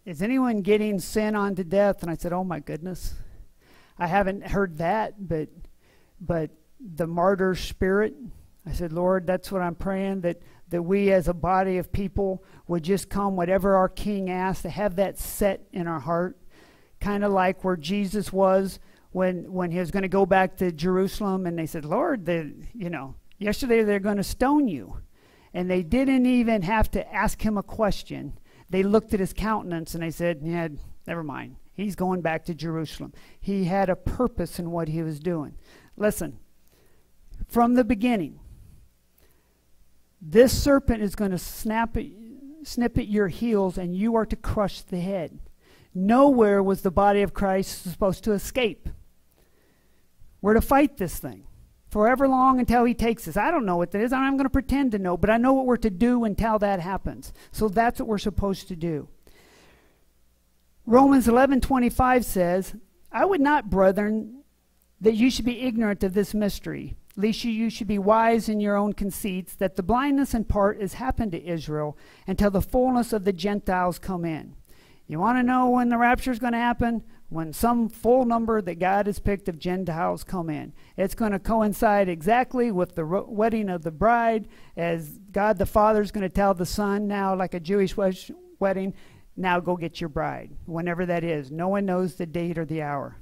is anyone getting sin unto death and i said oh my goodness i haven't heard that but but the martyr spirit I said, Lord, that's what I'm praying that, that we as a body of people would just come, whatever our King asks, to have that set in our heart. Kind of like where Jesus was when, when he was going to go back to Jerusalem, and they said, Lord, you know, yesterday they're going to stone you. And they didn't even have to ask him a question. They looked at his countenance and they said, Yeah, never mind. He's going back to Jerusalem. He had a purpose in what he was doing. Listen, from the beginning, this serpent is going to snap at, snip at your heels, and you are to crush the head. Nowhere was the body of Christ supposed to escape. We're to fight this thing forever long until he takes us. I don't know what that is. I'm going to pretend to know, but I know what we're to do until that happens. So that's what we're supposed to do. Romans 11:25 says, "I would not, brethren, that you should be ignorant of this mystery, Lest you should be wise in your own conceits, that the blindness in part is happened to Israel until the fullness of the Gentiles come in. You want to know when the rapture is going to happen? when some full number that God has picked of Gentiles come in. It's going to coincide exactly with the wedding of the bride, as God the Father is going to tell the Son now, like a Jewish wedding, now go get your bride, whenever that is. No one knows the date or the hour.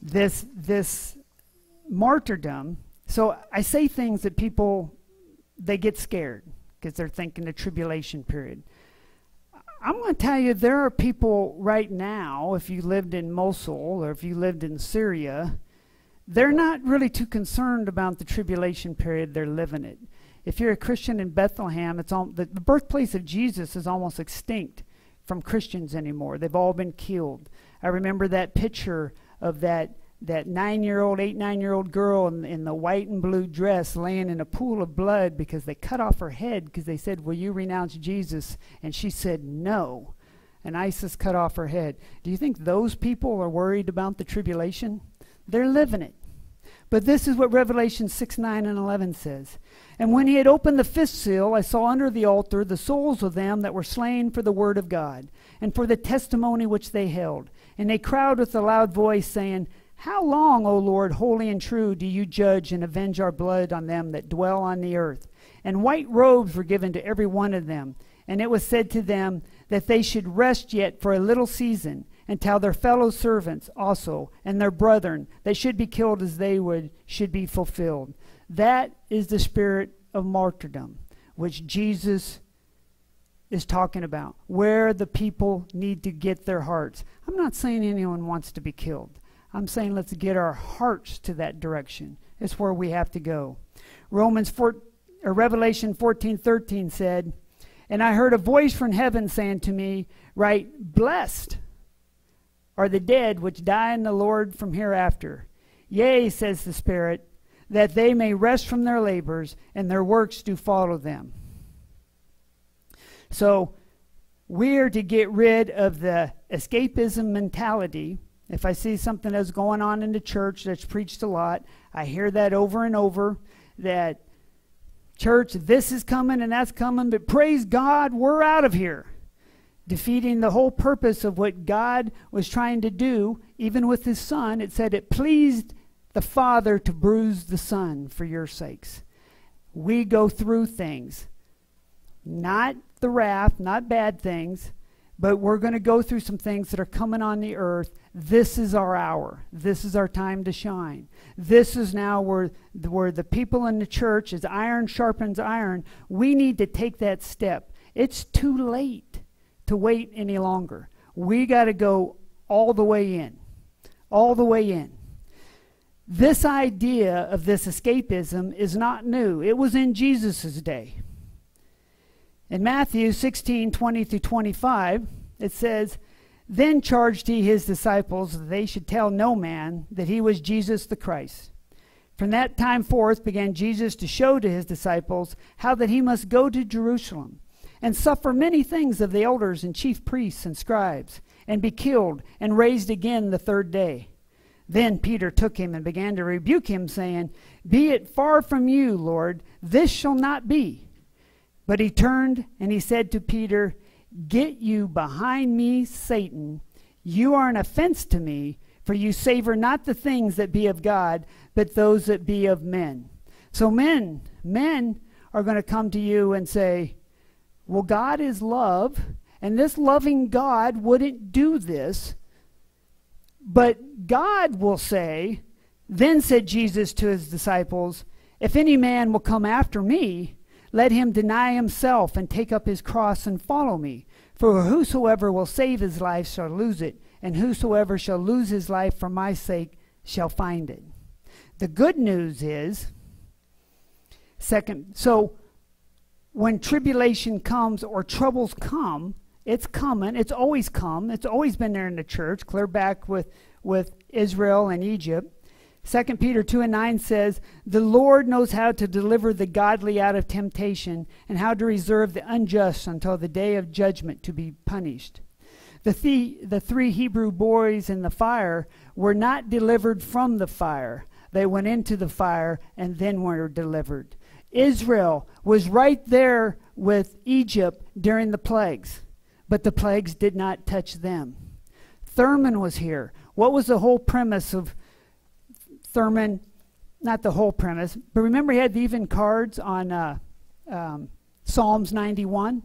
This, this martyrdom, so I say things that people, they get scared because they're thinking the tribulation period. I'm going to tell you there are people right now, if you lived in Mosul or if you lived in Syria, they're not really too concerned about the tribulation period they're living it. If you're a Christian in Bethlehem, it's all, the, the birthplace of Jesus is almost extinct from Christians anymore. They've all been killed. I remember that picture of that that nine-year-old, eight, nine-year-old girl in, in the white and blue dress laying in a pool of blood because they cut off her head because they said, "Will you renounce Jesus?" And she said, "No." And ISIS cut off her head. Do you think those people are worried about the tribulation? They're living it. But this is what Revelation 6, 9, and 11 says. And when he had opened the fifth seal, I saw under the altar the souls of them that were slain for the word of God, and for the testimony which they held. And they cried with a loud voice, saying, How long, O Lord, holy and true, do you judge and avenge our blood on them that dwell on the earth? And white robes were given to every one of them. And it was said to them that they should rest yet for a little season and tell their fellow servants also and their brethren that should be killed as they would should be fulfilled. That is the spirit of martyrdom, which Jesus is talking about, where the people need to get their hearts. I'm not saying anyone wants to be killed. I'm saying let's get our hearts to that direction. It's where we have to go. Romans 4, or Revelation 14:13 said, "And I heard a voice from heaven saying to me, Write, blessed are the dead which die in the Lord from hereafter. Yea, says the Spirit, that they may rest from their labors, and their works do follow them. So, we're to get rid of the escapism mentality. If I see something that's going on in the church that's preached a lot, I hear that over and over that church, this is coming and that's coming, but praise God, we're out of here defeating the whole purpose of what God was trying to do, even with his son. It said it pleased the Father to bruise the Son for your sakes. We go through things, not the wrath, not bad things, but we're going to go through some things that are coming on the earth. This is our hour. This is our time to shine. This is now where, where the people in the church, as iron sharpens iron, we need to take that step. It's too late to wait any longer. We got to go all the way in. All the way in. This idea of this escapism is not new. It was in Jesus' day. In Matthew 16 20 through 25, it says, Then charged he his disciples that they should tell no man that he was Jesus the Christ. From that time forth began Jesus to show to his disciples how that he must go to Jerusalem and suffer many things of the elders and chief priests and scribes, and be killed and raised again the third day. Then Peter took him and began to rebuke him, saying, Be it far from you, Lord, this shall not be. But he turned and he said to Peter, Get you behind me, Satan. You are an offense to me, for you savor not the things that be of God, but those that be of men. So men, men are going to come to you and say, well, God is love, and this loving God wouldn't do this. But God will say, Then said Jesus to his disciples, If any man will come after me, let him deny himself and take up his cross and follow me. For whosoever will save his life shall lose it, and whosoever shall lose his life for my sake shall find it. The good news is, second, so when tribulation comes or troubles come, it's coming. It's always come. It's always been there in the church, clear back with, with Israel and Egypt. 2 Peter 2 and 9 says, The Lord knows how to deliver the godly out of temptation and how to reserve the unjust until the day of judgment to be punished. The, th- the three Hebrew boys in the fire were not delivered from the fire. They went into the fire and then were delivered. Israel was right there with Egypt during the plagues, but the plagues did not touch them. Thurman was here. What was the whole premise of Thurman? Not the whole premise, but remember he had even cards on uh, um, Psalms 91?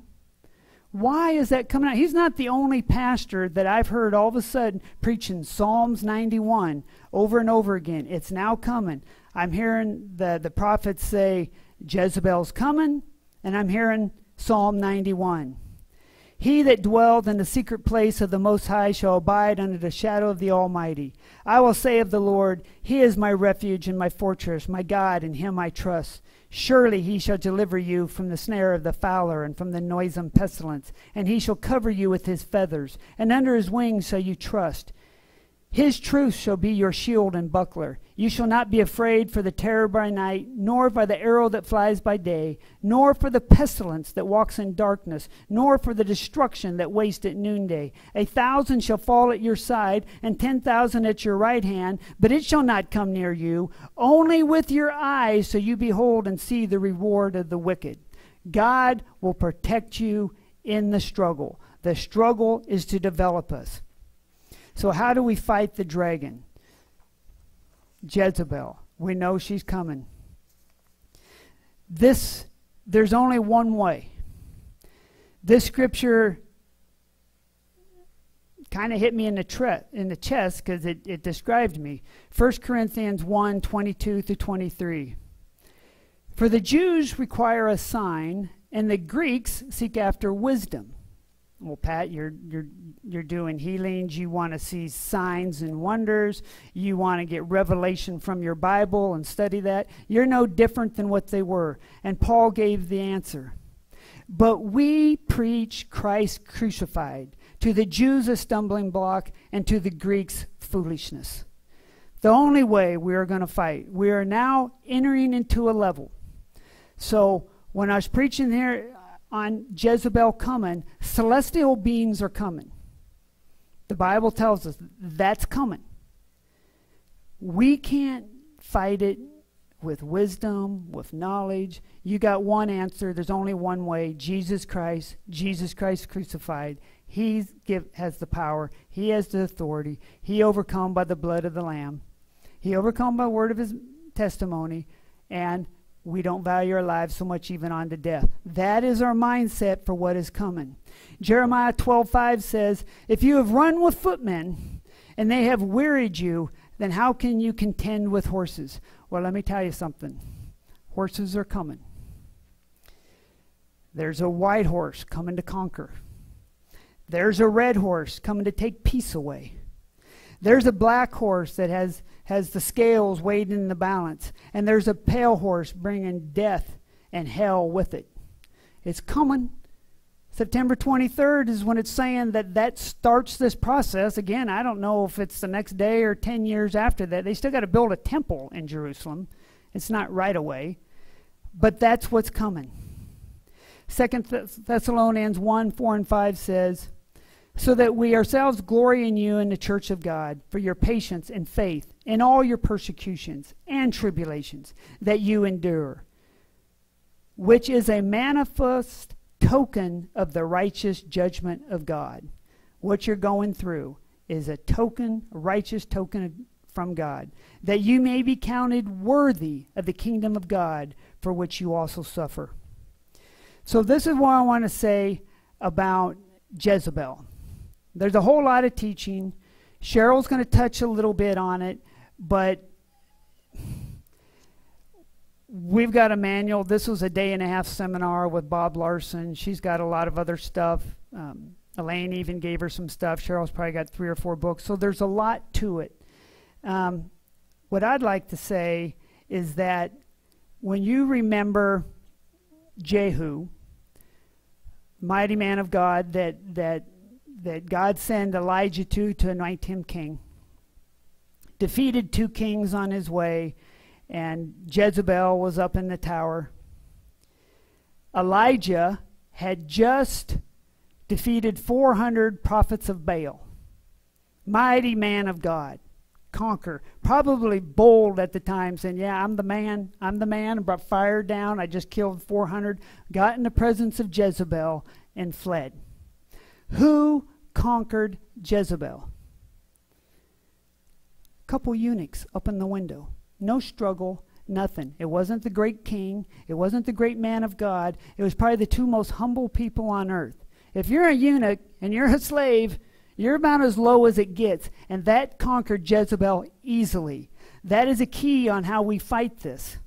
Why is that coming out? He's not the only pastor that I've heard all of a sudden preaching Psalms 91 over and over again. It's now coming. I'm hearing the, the prophets say Jezebel's coming, and I'm hearing Psalm 91. He that dwelleth in the secret place of the Most High shall abide under the shadow of the Almighty. I will say of the Lord, He is my refuge and my fortress, my God, in Him I trust. Surely he shall deliver you from the snare of the fowler and from the noisome pestilence, and he shall cover you with his feathers, and under his wings shall you trust. His truth shall be your shield and buckler. You shall not be afraid for the terror by night, nor by the arrow that flies by day, nor for the pestilence that walks in darkness, nor for the destruction that wastes at noonday. A thousand shall fall at your side, and ten thousand at your right hand, but it shall not come near you. Only with your eyes shall you behold and see the reward of the wicked. God will protect you in the struggle. The struggle is to develop us. So, how do we fight the dragon? Jezebel. We know she's coming. This, there's only one way. This scripture kind of hit me in the, tre- in the chest because it, it described me. 1 Corinthians 1 22 through 23. For the Jews require a sign, and the Greeks seek after wisdom. Well, Pat, you're you're you're doing healings. You want to see signs and wonders. You want to get revelation from your Bible and study that. You're no different than what they were. And Paul gave the answer. But we preach Christ crucified, to the Jews a stumbling block, and to the Greeks foolishness. The only way we are going to fight. We are now entering into a level. So when I was preaching here, on Jezebel coming, celestial beings are coming. The Bible tells us that's coming. We can't fight it with wisdom, with knowledge. You got one answer. There's only one way Jesus Christ, Jesus Christ crucified. He has the power, He has the authority. He overcome by the blood of the Lamb, He overcome by word of His testimony, and we don't value our lives so much even unto death. That is our mindset for what is coming. Jeremiah 12:5 says, "If you have run with footmen and they have wearied you, then how can you contend with horses?" Well, let me tell you something. Horses are coming. There's a white horse coming to conquer. There's a red horse coming to take peace away. There's a black horse that has has the scales weighed in the balance, and there's a pale horse bringing death and hell with it. It's coming. September 23rd is when it's saying that that starts this process. Again, I don't know if it's the next day or 10 years after that. They still got to build a temple in Jerusalem. It's not right away. But that's what's coming. Second Thessalonians 1 4 and 5 says, so that we ourselves glory in you in the church of God for your patience and faith in all your persecutions and tribulations that you endure, which is a manifest token of the righteous judgment of God. What you're going through is a token, a righteous token from God, that you may be counted worthy of the kingdom of God for which you also suffer. So, this is what I want to say about Jezebel. There's a whole lot of teaching. Cheryl's going to touch a little bit on it, but we've got a manual. This was a day and a half seminar with Bob Larson. She's got a lot of other stuff. Um, Elaine even gave her some stuff. Cheryl's probably got three or four books. So there's a lot to it. Um, what I'd like to say is that when you remember Jehu, mighty man of God that, that that God sent Elijah to to anoint him king. Defeated two kings on his way, and Jezebel was up in the tower. Elijah had just defeated 400 prophets of Baal. Mighty man of God. Conquer. Probably bold at the time, saying, Yeah, I'm the man. I'm the man. I brought fire down. I just killed 400. Got in the presence of Jezebel and fled. Who conquered Jezebel? Couple eunuchs up in the window. No struggle, nothing. It wasn't the great king. It wasn't the great man of God. It was probably the two most humble people on earth. If you're a eunuch and you're a slave, you're about as low as it gets. And that conquered Jezebel easily. That is a key on how we fight this.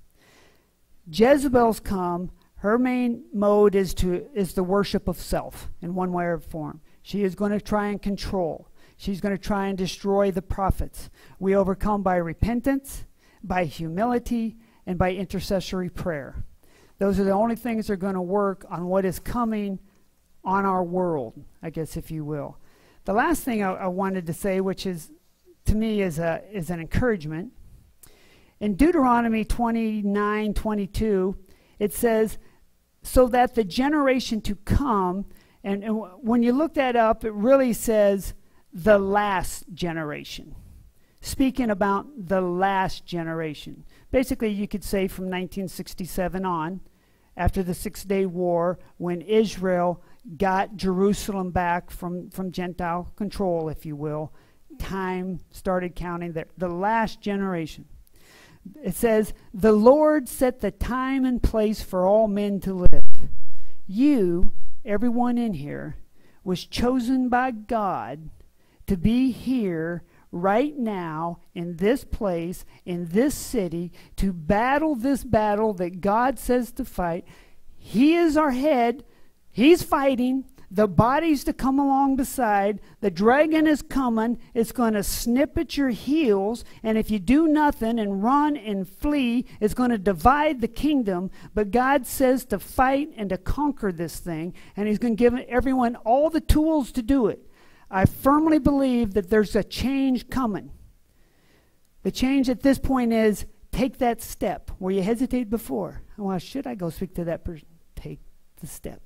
Jezebel's come. Her main mode is to is the worship of self in one way or form. She is going to try and control. She's going to try and destroy the prophets. We overcome by repentance, by humility, and by intercessory prayer. Those are the only things that are going to work on what is coming on our world, I guess, if you will. The last thing I, I wanted to say, which is to me is, a, is an encouragement, in Deuteronomy 29 22, it says, So that the generation to come, and, and when you look that up, it really says the last generation. Speaking about the last generation. Basically, you could say from 1967 on, after the Six Day War, when Israel got Jerusalem back from, from Gentile control, if you will, time started counting there. The last generation. It says, The Lord set the time and place for all men to live. You, everyone in here, was chosen by God to be here right now in this place, in this city, to battle this battle that God says to fight. He is our head. He's fighting the body's to come along beside. The dragon is coming. It's going to snip at your heels. And if you do nothing and run and flee, it's going to divide the kingdom. But God says to fight and to conquer this thing. And He's going to give everyone all the tools to do it. I firmly believe that there's a change coming. The change at this point is take that step where you hesitated before. Well, should I go speak to that person? Take the step.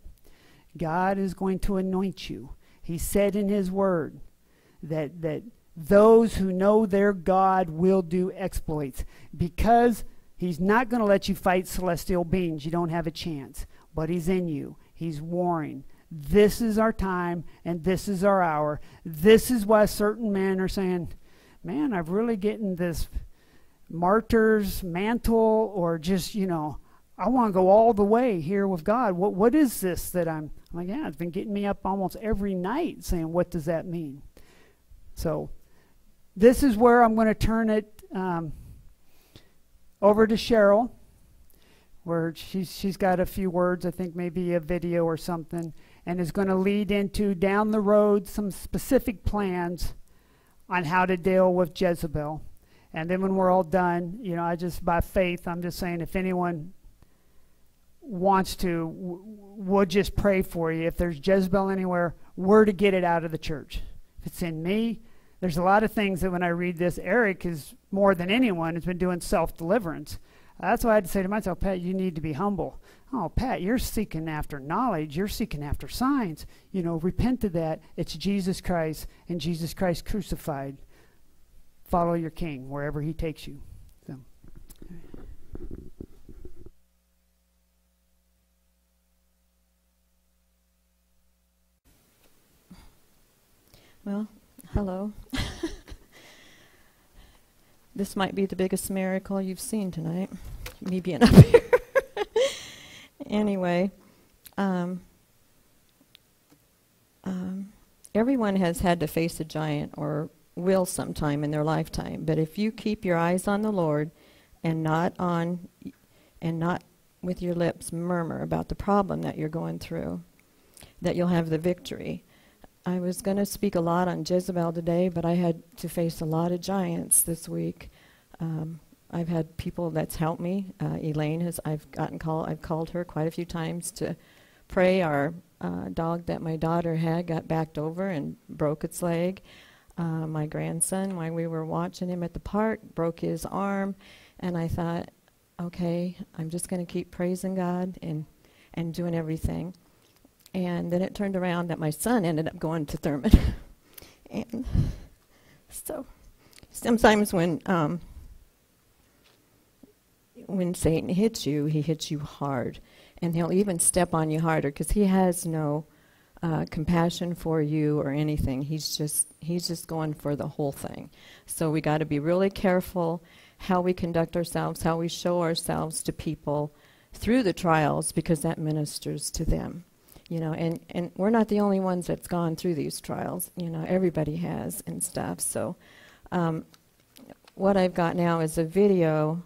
God is going to anoint you. He said in His Word that, that those who know their God will do exploits because He's not going to let you fight celestial beings. You don't have a chance. But He's in you, He's warring. This is our time and this is our hour. This is why certain men are saying, Man, I've really getting this martyr's mantle or just, you know, I want to go all the way here with God. What what is this that I'm, I'm like, yeah, it's been getting me up almost every night saying, what does that mean? So this is where I'm going to turn it um, over to Cheryl, where she's she's got a few words, I think maybe a video or something, and is going to lead into down the road some specific plans on how to deal with Jezebel. And then when we're all done, you know, I just by faith, I'm just saying if anyone wants to, we'll just pray for you. If there's Jezebel anywhere, we're to get it out of the church. If it's in me, there's a lot of things that when I read this, Eric is more than anyone has been doing self deliverance. That's why I had to say to myself, Pat, you need to be humble. Oh, Pat, you're seeking after knowledge. You're seeking after signs. You know, repent of that. It's Jesus Christ and Jesus Christ crucified. Follow your King wherever he takes you. So. Well, hello. this might be the biggest miracle you've seen tonight, me being up here. Anyway, um, um, everyone has had to face a giant or will sometime in their lifetime. But if you keep your eyes on the Lord and not on and not with your lips murmur about the problem that you're going through, that you'll have the victory. I was going to speak a lot on Jezebel today, but I had to face a lot of giants this week. Um, I've had people that's helped me. Uh, Elaine has. I've gotten call. I've called her quite a few times to pray. Our uh, dog that my daughter had got backed over and broke its leg. Uh, my grandson, while we were watching him at the park, broke his arm, and I thought, okay, I'm just going to keep praising God and and doing everything. And then it turned around that my son ended up going to Thurman. and so sometimes when um, when Satan hits you, he hits you hard. And he'll even step on you harder because he has no uh, compassion for you or anything. He's just he's just going for the whole thing. So we got to be really careful how we conduct ourselves, how we show ourselves to people through the trials because that ministers to them. you know, and, and we're not the only ones that's gone through these trials. You know, everybody has and stuff. So, um, what I've got now is a video,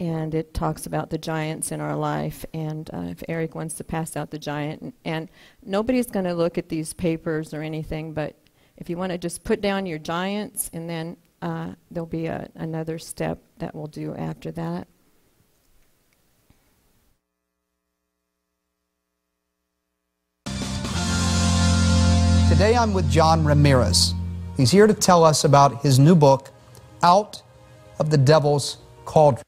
and it talks about the giants in our life. And uh, if Eric wants to pass out the giant, and, and nobody's going to look at these papers or anything, but if you want to just put down your giants, and then uh, there'll be a, another step that we'll do after that. Today I'm with John Ramirez. He's here to tell us about his new book, Out of the Devil's Cauldron.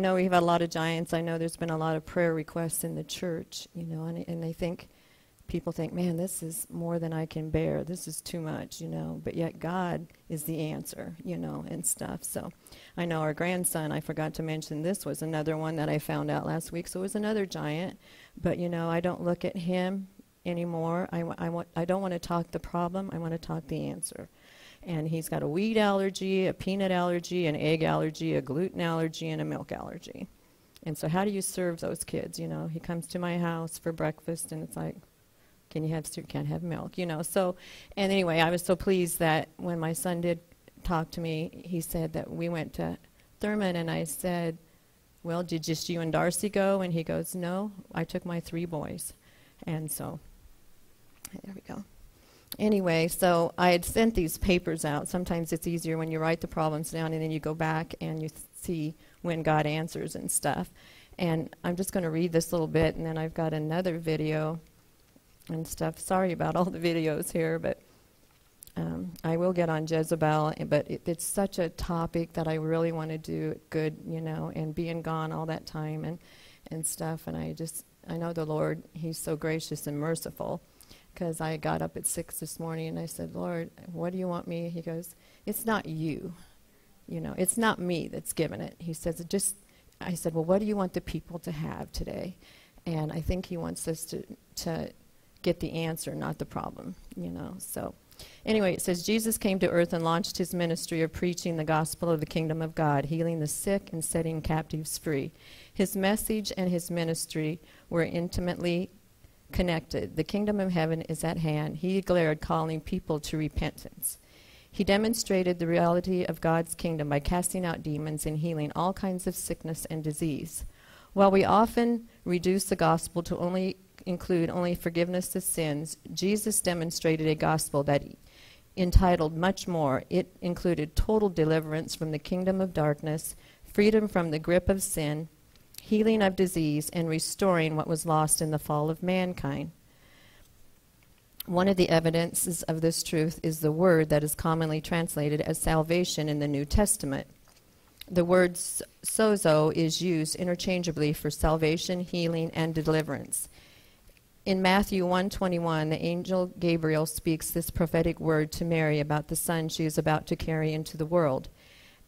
Know we've had a lot of giants. I know there's been a lot of prayer requests in the church, you know, and, and they think, people think, man, this is more than I can bear. This is too much, you know. But yet God is the answer, you know, and stuff. So I know our grandson, I forgot to mention this was another one that I found out last week. So it was another giant. But, you know, I don't look at him anymore. I, I, want, I don't want to talk the problem. I want to talk the answer and he's got a wheat allergy, a peanut allergy, an egg allergy, a gluten allergy, and a milk allergy. And so, how do you serve those kids? You know, he comes to my house for breakfast, and it's like, can you have soup? Can't have milk. You know. So, and anyway, I was so pleased that when my son did talk to me, he said that we went to Thurman, and I said, Well, did just you and Darcy go? And he goes, No, I took my three boys. And so, there we go. Anyway, so I had sent these papers out. Sometimes it's easier when you write the problems down and then you go back and you see when God answers and stuff. And I'm just going to read this little bit, and then I've got another video and stuff. Sorry about all the videos here, but um, I will get on Jezebel. But it, it's such a topic that I really want to do good, you know, and being gone all that time and and stuff. And I just I know the Lord; He's so gracious and merciful. Because I got up at six this morning and I said, Lord, what do you want me? He goes, It's not you. You know, it's not me that's given it. He says, just, I said, well, what do you want the people to have today? And I think he wants us to, to get the answer, not the problem, you know. So, anyway, it says Jesus came to earth and launched his ministry of preaching the gospel of the kingdom of God, healing the sick and setting captives free. His message and his ministry were intimately connected. The kingdom of heaven is at hand. He declared, calling people to repentance. He demonstrated the reality of God's kingdom by casting out demons and healing all kinds of sickness and disease. While we often reduce the gospel to only include only forgiveness of sins, Jesus demonstrated a gospel that entitled much more. It included total deliverance from the kingdom of darkness, freedom from the grip of sin, healing of disease, and restoring what was lost in the fall of mankind. One of the evidences of this truth is the word that is commonly translated as salvation in the New Testament. The word sozo is used interchangeably for salvation, healing, and deliverance. In Matthew 1:21, the angel Gabriel speaks this prophetic word to Mary about the son she is about to carry into the world.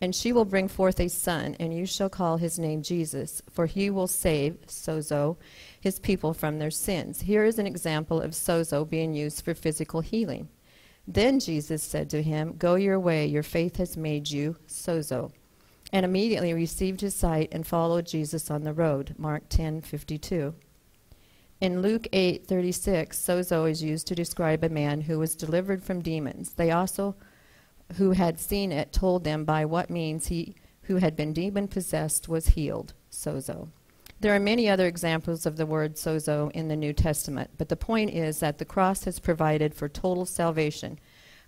And she will bring forth a son, and you shall call his name Jesus, for he will save, sozo, his people from their sins. Here is an example of sozo being used for physical healing. Then Jesus said to him, Go your way, your faith has made you sozo. And immediately received his sight and followed Jesus on the road. Mark 10:52. In Luke 8:36, sozo is used to describe a man who was delivered from demons. They also who had seen it told them by what means he who had been demon possessed was healed. Sozo. There are many other examples of the word sozo in the New Testament, but the point is that the cross has provided for total salvation.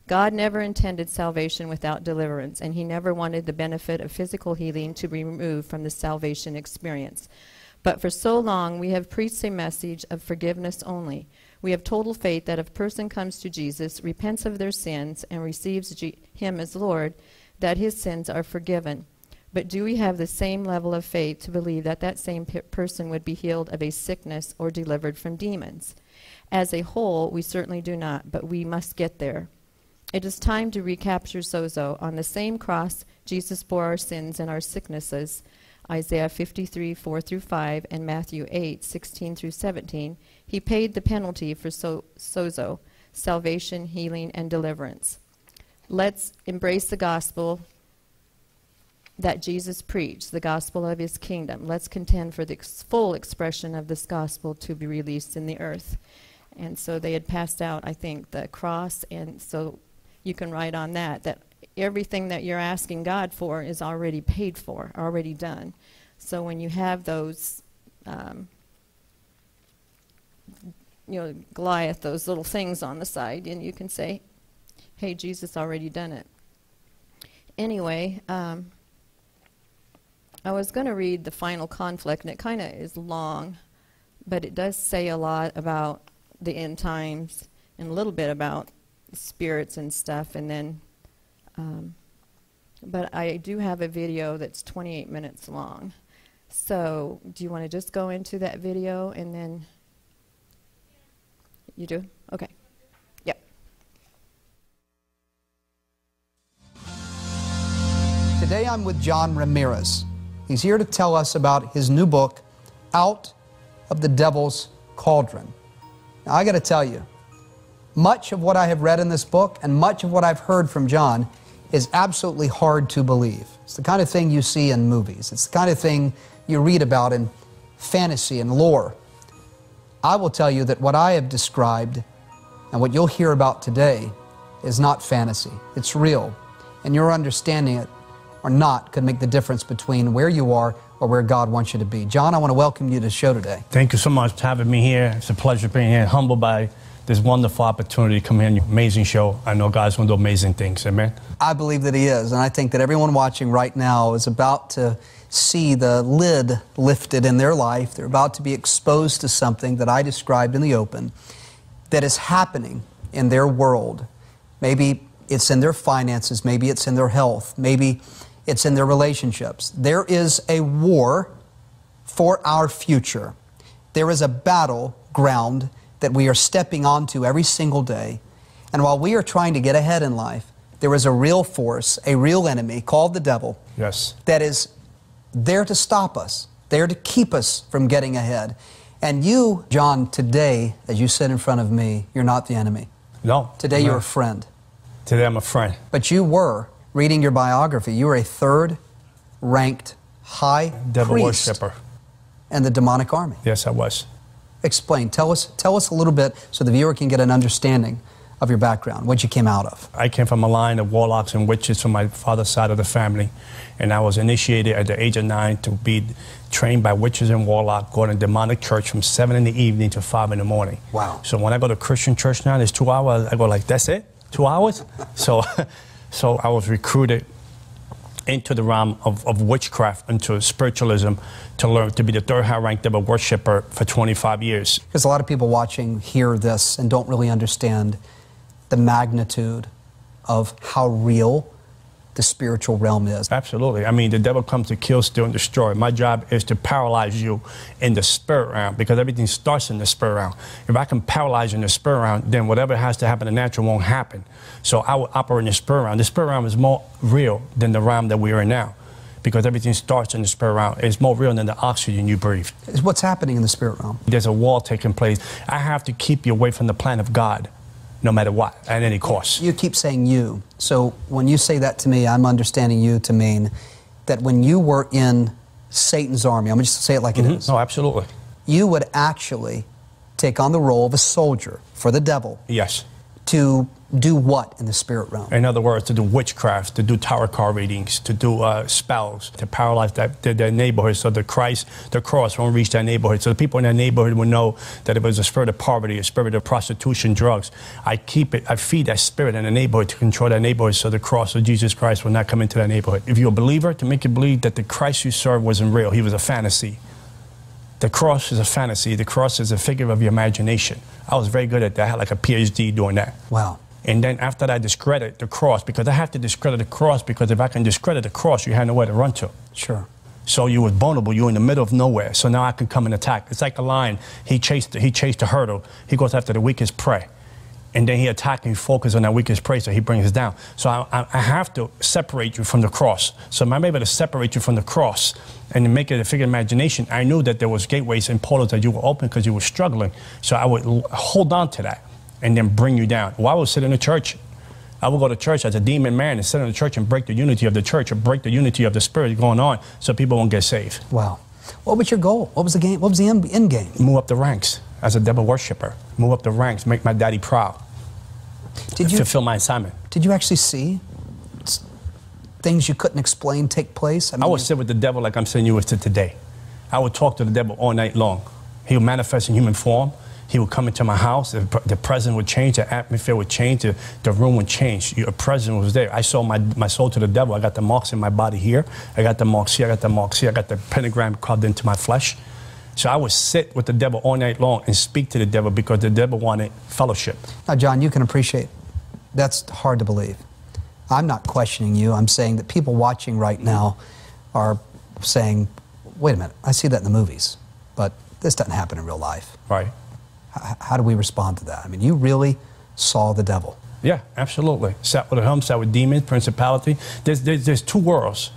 God never intended salvation without deliverance, and He never wanted the benefit of physical healing to be removed from the salvation experience. But for so long, we have preached a message of forgiveness only. We have total faith that if a person comes to Jesus, repents of their sins, and receives G- Him as Lord, that his sins are forgiven. But do we have the same level of faith to believe that that same pe- person would be healed of a sickness or delivered from demons? As a whole, we certainly do not, but we must get there. It is time to recapture Sozo. On the same cross, Jesus bore our sins and our sicknesses. Isaiah 53, 4 through 5, and Matthew 8, 16 through 17. He paid the penalty for so- sozo, salvation, healing, and deliverance. Let's embrace the gospel that Jesus preached, the gospel of his kingdom. Let's contend for the ex- full expression of this gospel to be released in the earth. And so they had passed out, I think, the cross, and so you can write on that that everything that you're asking God for is already paid for, already done. So when you have those, um, you know, Goliath, those little things on the side, and you can say, hey, Jesus already done it. Anyway, um, I was going to read the final conflict, and it kind of is long, but it does say a lot about the end times and a little bit about spirits and stuff, and then um, but I do have a video that's 28 minutes long. So, do you want to just go into that video and then you do? Okay. Yep. Today I'm with John Ramirez. He's here to tell us about his new book, Out of the Devil's Cauldron. Now, I got to tell you, much of what I have read in this book and much of what I've heard from John is absolutely hard to believe. It's the kind of thing you see in movies, it's the kind of thing you read about in fantasy and lore. I will tell you that what I have described and what you'll hear about today is not fantasy, it's real. And you're understanding it or not could make the difference between where you are or where God wants you to be. John, I want to welcome you to the show today. Thank you so much for having me here. It's a pleasure being here. Humbled by this wonderful opportunity to come here amazing show. I know God's going to do amazing things. Amen. I believe that He is, and I think that everyone watching right now is about to see the lid lifted in their life. They're about to be exposed to something that I described in the open that is happening in their world. Maybe it's in their finances, maybe it's in their health, maybe it's in their relationships. There is a war for our future. There is a battleground that we are stepping onto every single day. And while we are trying to get ahead in life, there is a real force, a real enemy called the devil Yes. that is there to stop us, there to keep us from getting ahead. And you, John, today, as you sit in front of me, you're not the enemy. No. Today, no. you're a friend. Today I'm a friend. But you were, reading your biography, you were a third ranked high Devil priest worshiper. in the demonic army. Yes, I was. Explain. Tell us, tell us a little bit so the viewer can get an understanding of your background, what you came out of. I came from a line of warlocks and witches from my father's side of the family. And I was initiated at the age of nine to be trained by witches and warlocks, going to demonic church from 7 in the evening to 5 in the morning. Wow. So when I go to Christian church now, there's two hours. I go like, that's it? Two hours? so, so I was recruited into the realm of, of witchcraft, into spiritualism, to learn to be the third high ranked devil worshiper for 25 years. Because a lot of people watching hear this and don't really understand the magnitude of how real the spiritual realm is. Absolutely. I mean, the devil comes to kill, steal, and destroy. My job is to paralyze you in the spirit realm because everything starts in the spirit realm. If I can paralyze you in the spirit realm, then whatever has to happen in the natural won't happen. So I will operate in the spirit realm. The spirit realm is more real than the realm that we are in now because everything starts in the spirit realm. It's more real than the oxygen you breathe. What's happening in the spirit realm. There's a war taking place. I have to keep you away from the plan of God no matter what, at any cost. You keep saying you. So when you say that to me, I'm understanding you to mean that when you were in Satan's army, I'm going to just say it like it mm-hmm. is. No, absolutely. you would actually take on the role of a soldier for the devil Yes. To do what in the spirit realm? In other words, to do witchcraft, to do tarot card readings, to do uh, spells, to paralyze that, their, their neighborhood so the Christ, the cross won't reach that neighborhood. So the people in that neighborhood will know that it was a spirit of poverty, a spirit of prostitution, drugs. I keep it, I feed that spirit in the neighborhood to control that neighborhood so the cross of Jesus Christ will not come into that neighborhood. If you're a believer, to make you believe that the Christ you serve wasn't real, he was a fantasy. The cross is a fantasy. The cross is a figure of your imagination. I was very good at that. I had like a PhD doing that. Wow. And then after that, I discredit the cross because I have to discredit the cross because if I can discredit the cross, you have nowhere to run to. Sure. So you was vulnerable. You're in the middle of nowhere. So now I can come and attack. It's like a lion. He chased. He chased a hurdle. He goes after the weakest prey, and then he attacks and he focuses on that weakest place, So he brings us down. So I, I, I have to separate you from the cross. So I'm able to separate you from the cross and make it a figure of imagination. I knew that there was gateways and portals that you were open because you were struggling. So I would hold on to that and then bring you down. Well, I would sit in the church I would go to church as a demon man and sit in the church and break the unity of the church or break the unity of the spirit going on so people won't get saved. Wow. What was your goal? What was the game? What was the end, end game? Move up the ranks as a devil worshiper. Move up the ranks, make my daddy proud. Did you fulfill my assignment? did you actually see things you couldn't explain take place? I would sit with the devil like I'm sitting you with to today. I would talk to the devil all night long. He would manifest in human form. He would come into my house. The, the presence would change. The atmosphere would change. The, the room would change. Your presence was there. I sold my, my soul to the devil. I got the marks in my body here. I got the marks here. I got the marks here. I got the pentagram carved into my flesh. So I would sit with the devil all night long and speak to the devil because the devil wanted fellowship. Now, John, you can appreciate that's hard to believe. I'm not questioning you. I'm saying that people watching right now are saying, wait a minute, I see that in the movies, but this doesn't happen in real life. Right. H- how do we respond to that? I mean, you really saw the devil. Yeah, absolutely. Sat with a hum, sat with demons, principality. There's, there's, there's two worlds.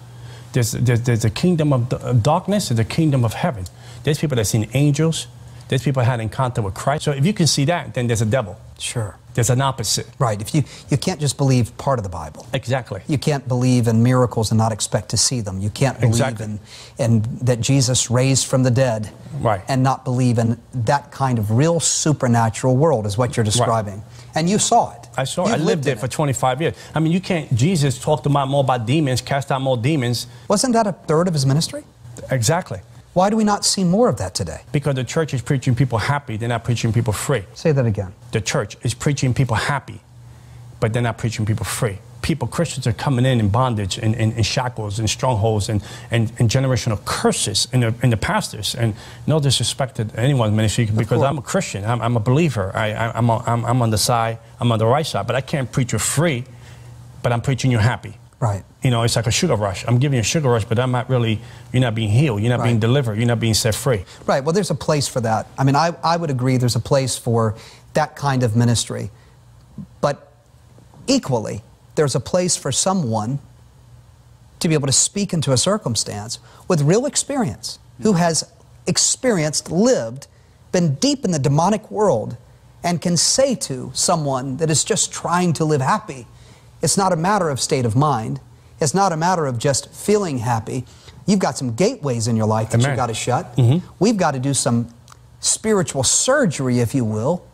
There's, there's, there's the kingdom of, darkness and the kingdom of heaven. There's people that seen angels. There's people that had encounter with Christ. So if you can see that, then there's a devil. Sure. There's an opposite. Right. If you, you can't just believe part of the Bible. Exactly. You can't believe in miracles and not expect to see them. You can't believe Exactly. in, in that Jesus raised from the dead Right. and not believe in that kind of real supernatural world is what you're describing. Right. And you saw it. I saw. You I lived in there for 25 years. I mean, you can't. Jesus talked about more about demons, cast out more demons. Wasn't that a third of his ministry? Exactly. Why do we not see more of that today? Because the church is preaching people happy. They're not preaching people free. Say that again. The church is preaching people happy, but they're not preaching people free. People, Christians are coming in in bondage and, and, and shackles and strongholds and, and, and generational curses in the, in the pastors. And no disrespect to anyone's ministry because. I'm a Christian. I'm, I'm a believer. I, I, I'm, on- I'm, I'm on the side, I'm on the right side. But I can't preach you free, but I'm preaching you happy. Right. You know, it's like a sugar rush. I'm giving you a sugar rush, but I'm not really, you're not being healed. You're not being delivered. You're not being set free. Right. Well, there's a place for that. I mean, I, I would agree there's a place for that kind of ministry. But equally, there's a place for someone to be able to speak into a circumstance with real experience, who has experienced, lived, been deep in the demonic world, and can say to someone that is just trying to live happy, it's not a matter of state of mind. It's not a matter of just feeling happy. You've got some gateways in your life that Amen. you've got to shut. Mm-hmm. We've got to do some spiritual surgery, if you will,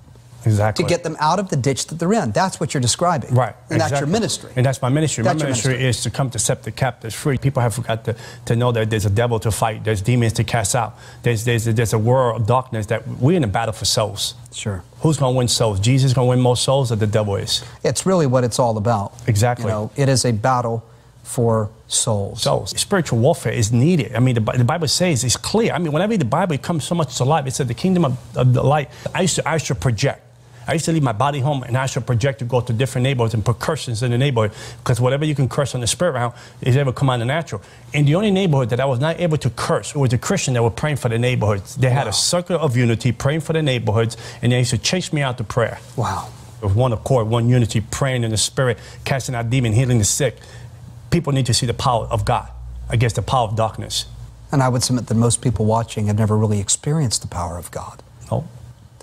Exactly. to get them out of the ditch that they're in. That's what you're describing. Right. And that's your ministry. And that's my ministry. That's my ministry, ministry. is to come to set the captives free. People have forgot to, to know that there's a devil to fight, there's demons to cast out, there's, there's, there's a world of darkness that we're in a battle for souls. Sure. Who's going to win souls? Jesus is going to win more souls or the devil is? It's really what it's all about. Exactly. You know, it is a battle for souls. Souls. Spiritual warfare is needed. I mean, the, the Bible says it's clear. I mean, whenever you read the Bible, it comes so much to life. It said the kingdom of, of the light. I used, to, I used to project. I used to leave my body home and I used to project to go to different neighborhoods and put curses in the neighborhood because whatever you can curse on the spirit realm is able to come out of the natural. In the only neighborhood that I was not able to curse was the Christian that were praying for the neighborhoods. They had a circle of unity praying for the neighborhoods and they used to chase me out to prayer. Wow. With one accord, one unity, praying in the spirit, casting out demon, healing the sick. People need to see the power of God against the power of darkness. And I would submit that most people watching have never really experienced the power of God. No.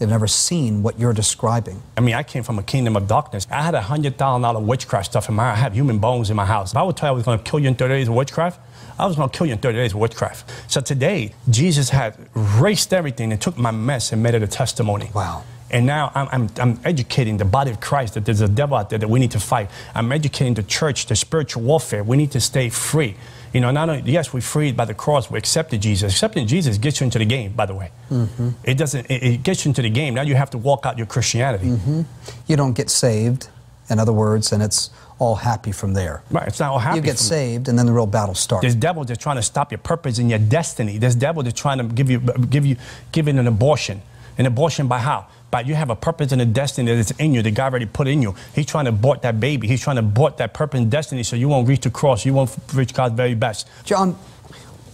They've never seen what you're describing. I mean, I came from a kingdom of darkness. I had a hundred thousand dollar witchcraft stuff in my house. I have human bones in my house. If I would tell you I was going to kill you in 30 days of witchcraft, I was going to kill you in 30 days of witchcraft. So today, Jesus had erased everything and took my mess and made it a testimony. Wow. And now I'm, I'm, I'm educating the body of Christ that there's a devil out there that we need to fight. I'm educating the church, the spiritual warfare. We need to stay free. You know, not only, yes, we're freed by the cross, we accepted Jesus. Accepting Jesus gets you into the game, by the way. Mm-hmm. It doesn't, it, it gets you into the game. Now you have to walk out your Christianity. Mm-hmm. You don't get saved, in other words, and it's all happy from there. Right, it's not all happy. You get saved, and then the real battle starts. There's devil that's trying to stop your purpose and your destiny. There's devil that's trying to give you, give you, give it an abortion. An abortion by how? By you have a purpose and a destiny that's in you that God already put in you. He's trying to abort that baby. He's trying to abort that purpose and destiny so you won't reach the cross. You won't reach God's very best. John,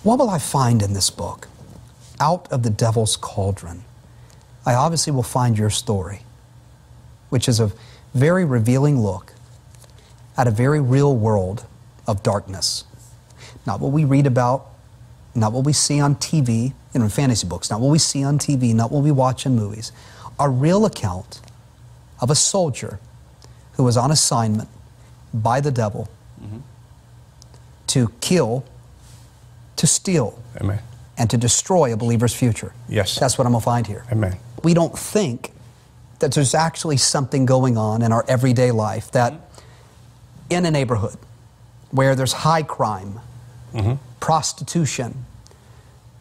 what will I find in this book? Out of the Devil's Cauldron. I obviously will find your story, which is a very revealing look at a very real world of darkness. Not what we read about, not what we see on TV, you know, in fantasy books, not what we see on TV, not what we watch in movies. A real account of a soldier who was on assignment by the devil mm-hmm. to kill, to steal, Amen. and to destroy a believer's future. Yes. That's what I'm going to find here. Amen. We don't think that there's actually something going on in our everyday life that mm-hmm. in a neighborhood where there's high crime, mm-hmm. prostitution,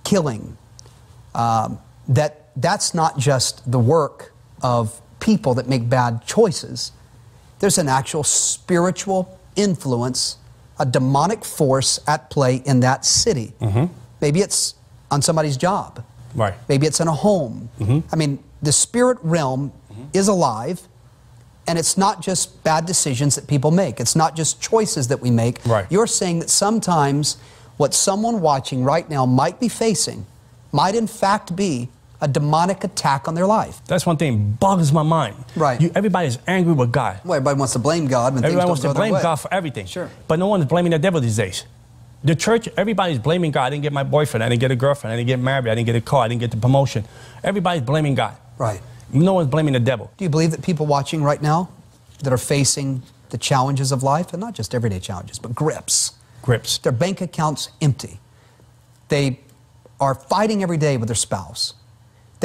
killing, um, that that's not just the work of people that make bad choices. There's an actual spiritual influence, a demonic force at play in that city. Mm-hmm. Maybe it's on somebody's job. Right. Maybe it's in a home. Mm-hmm. I mean, the spirit realm mm-hmm. is alive, and it's not just bad decisions that people make. It's not just choices that we make. Right. You're saying that sometimes what someone watching right now might be facing might in fact be a demonic attack on their life. That's one thing boggles my mind. Right. You, everybody's angry with God. Well, everybody wants to blame God when Everybody wants to blame. God for everything. Sure. But no one's blaming the devil these days. The church, everybody's blaming God. I didn't get my boyfriend. I didn't get a girlfriend. I didn't get married. I didn't get a car. I didn't get the promotion. Everybody's blaming God. Right. No one's blaming the devil. Do you believe that people watching right now that are facing the challenges of life, and not just everyday challenges, but grips, Grips. their bank accounts empty, they are fighting every day with their spouse,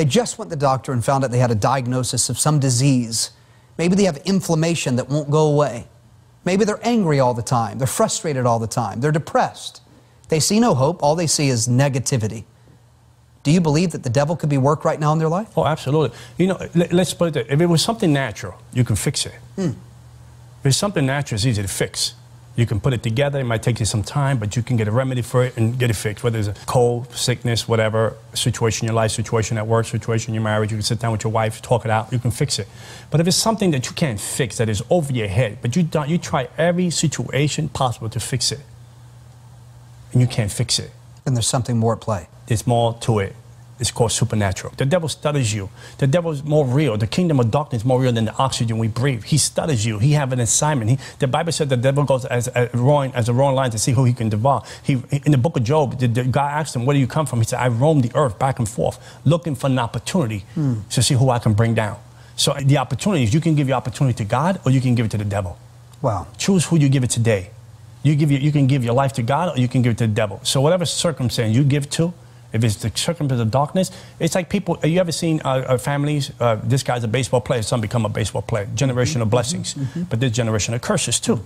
they just went to the doctor and found out they had a diagnosis of some disease, maybe they have inflammation that won't go away, maybe they're angry all the time, they're frustrated all the time, they're depressed, they see no hope, all they see is negativity. Do you believe that the devil could be work right now in their life? Oh, absolutely. You know, let, us put it that if it was something natural, you can fix it. Hmm. If it's something natural, it's easy to fix. You can put it together. It might take you some time, but you can get a remedy for it and get it fixed. Whether it's a cold, sickness, whatever situation in your life, situation at work, situation in your marriage, you can sit down with your wife, talk it out. You can fix it. But if it's something that you can't fix, that is over your head, but you don't, you try every situation possible to fix it, and you can't fix it. Then there's something more at play. There's more to it. It's called supernatural. The devil studies you. The devil is more real. The kingdom of darkness is more real than the oxygen we breathe. He studies you. He have an assignment. He, the Bible said the devil goes as, as, roaring, as a roaring lion to see who he can devour. He, in the book of Job, the, the God asked him, where do you come from? He said, I roam the earth back and forth, looking for an opportunity hmm. to see who I can bring down. So the opportunity is you can give your opportunity to God or you can give it to the devil. Wow. Choose who you give it today. You, give your, you can give your life to God or you can give it to the devil. So whatever circumstance you give to, if it's the circumstance of darkness, it's like people. Have you ever seen uh, uh, families? Uh, this guy's a baseball player. Son become a baseball player. Generational blessings, but this generation of curses too.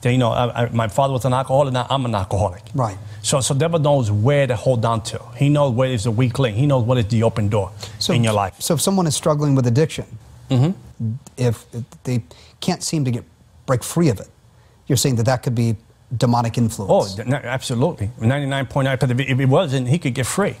Then you know, I, I, my father was an alcoholic. Now I'm an alcoholic. Right. So, so devil knows where to hold on to. He knows where is the weak link. He knows what is the open door so, in your life. So if someone is struggling with addiction, if they can't seem to get break free of it, you're saying that that could be demonic influence. Oh, no, absolutely. 99.9. But if it, wasn't, he could get free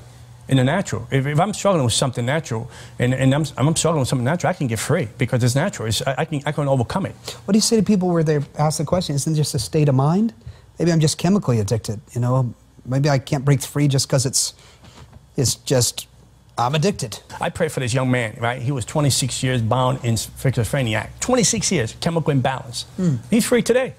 in the natural. If, if I'm struggling with something natural and, and I'm, I'm struggling with something natural, I can get free because it's natural. It's, I, I, can, I can overcome it. What do you say to people where they ask the question? Isn't it just a state of mind? Maybe I'm just chemically addicted. You know, maybe I can't break free just because it's it's just I'm addicted. I pray for this young man, right? He was 26 years bound in schizophrenia. 26 years, chemical imbalance. Hmm. He's free today.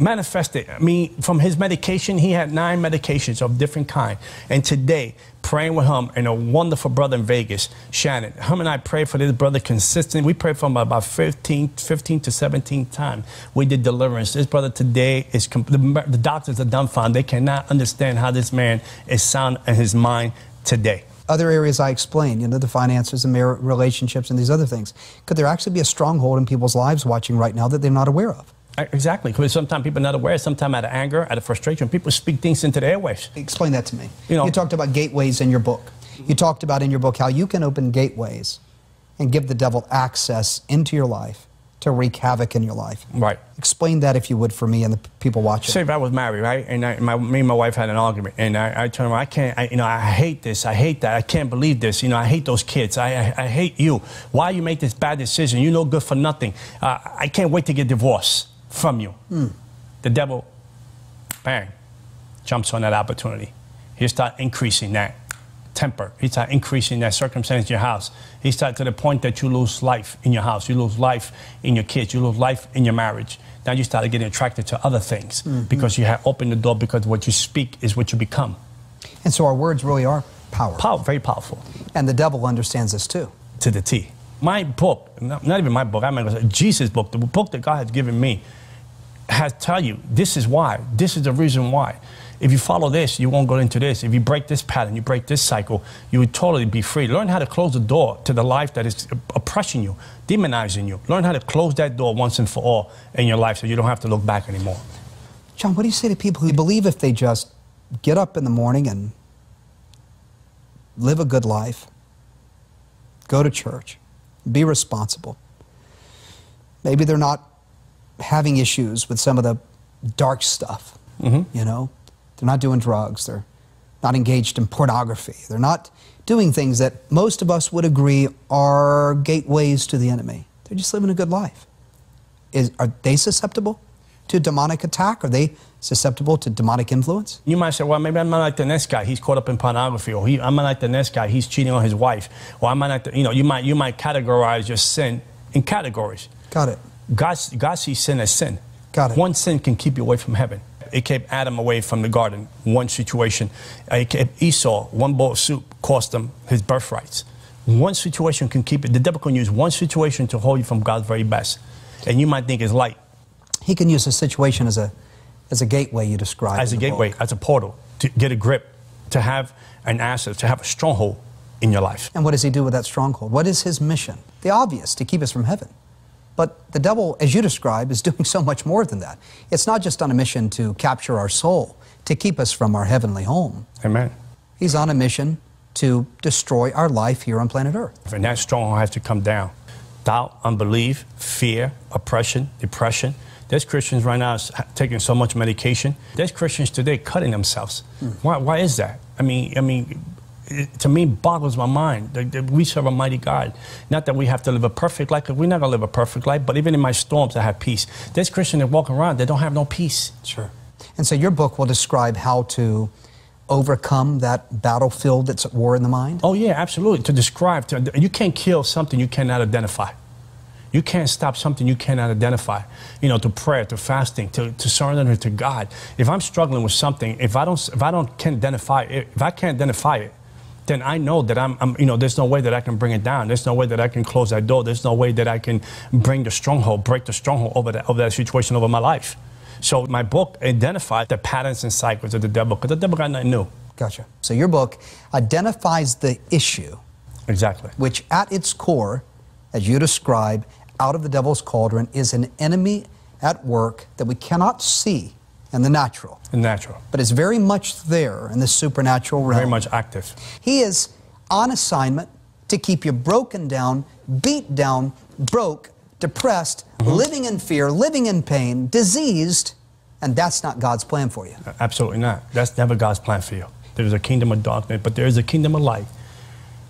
Manifested. I mean, from his medication, he had nine medications of different kind. And today, praying with him and a wonderful brother in Vegas, Shannon. Him and I prayed for this brother consistently. We prayed for him about 15, 15 to 17 times. We did deliverance. This brother today is, the, doctors are dumbfounded. They cannot understand how this man is sound in his mind today. Other areas I explained, you know, the finances and relationships and these other things. Could there actually be a stronghold in people's lives watching right now that they're not aware of? Exactly, because sometimes people are not aware. Sometimes out of anger, out of frustration, people speak things into the airwaves. Explain that to me. You know- you talked about gateways in your book. You talked about in your book how you can open gateways and give the devil access into your life to wreak havoc in your life. Right. Explain that, if you would, for me and the people watching. Say if I was married, right, and I, my, me and my wife had an argument, and I, I turned around, I can't, I, you know, I hate this, I hate that, I can't believe this, you know, I hate those kids, I, I, I hate you. Why you make this bad decision? You no good for nothing. Uh, I can't wait to get divorced from you. Hmm. The devil, bang, jumps on that opportunity. He start increasing that temper. He start increasing that circumstance in your house. He start to the point that you lose life in your house. You lose life in your kids. You lose life in your marriage. Now you start getting attracted to other things hmm. because you have opened the door because what you speak is what you become. And so our words really are power. Power, very powerful And the devil understands this too. to the T. My book, not, not even my book, I'm say Jesus' book, the book that God has given me, has tell you this is why, this is the reason why. If you follow this, you won't go into this. If you break this pattern, you break this cycle, you would totally be free. Learn how to close the door to the life that is oppressing you, demonizing you. Learn how to close that door once and for all in your life so you don't have to look back anymore. John, what do you say to people who believe if they just get up in the morning and live a good life, go to church, be responsible? Maybe they're not having issues with some of the dark stuff. Mm-hmm. You know, they're not doing drugs. They're not engaged in pornography. They're not doing things that most of us would agree are gateways to the enemy. They're just living a good life. Is, are they susceptible to demonic attack? Are they susceptible to demonic influence? You might say, well, maybe I'm not like the next guy. He's caught up in pornography, or he, I'm not like the next guy. He's cheating on his wife, or I'm not like the, you know. You might you might categorize your sin in categories. Got it. God, God sees sin as sin. Got it. One sin can keep you away from heaven. It kept Adam away from the garden. One situation. It kept Esau. One bowl of soup cost him his birthrights. One situation can keep it. The devil can use one situation to hold you from God's very best. And you might think it's light. He can use a situation as a, as a gateway you describe. as a gateway, book. as a portal, to get a grip, to have an asset, to have a stronghold in your life. And what does he do with that stronghold? What is his mission? The obvious, to keep us from heaven. But the devil, as you describe, is doing so much more than that. It's not just on a mission to capture our soul, to keep us from our heavenly home. Amen. He's on a mission to destroy our life here on planet Earth. And that stronghold has to come down. Doubt, unbelief, fear, oppression, depression. There's Christians right now taking so much medication. There's Christians today cutting themselves. Hmm. Why, why is that? I mean, I mean, it, to me, boggles my mind. that- that We serve a mighty God. Not that we have to live a perfect life, 'cause we're not gonna live a perfect life. But even in my storms, I have peace. There's Christians that walk around they don't have no peace. Sure. And so your book will describe how to overcome that battlefield that's at war in the mind? Oh yeah, absolutely. To describe, to, you can't kill something you cannot identify. You can't stop something you cannot identify. You know, to prayer, to fasting, to, to surrender to God. If I'm struggling with something, if I don't, if I don't can identify it, if I can't identify it, then I know that I'm, I'm, you know, there's no way that I can bring it down. There's no way that I can close that door. There's no way that I can bring the stronghold, break the stronghold over that, over that situation over my life. So my book identified the patterns and cycles of the devil, because the devil got nothing new. Gotcha. So your book identifies the issue, Exactly. which at its core, as you describe, out of the devil's cauldron is an enemy at work that we cannot see in the natural, Natural. but is very much there in the supernatural realm. Very much active. He is on assignment to keep you broken down, beat down, broke, depressed, mm-hmm. living in fear, living in pain, diseased, and that's not God's plan for you. Absolutely not. That's never God's plan for you. There's a kingdom of darkness, but there is a kingdom of light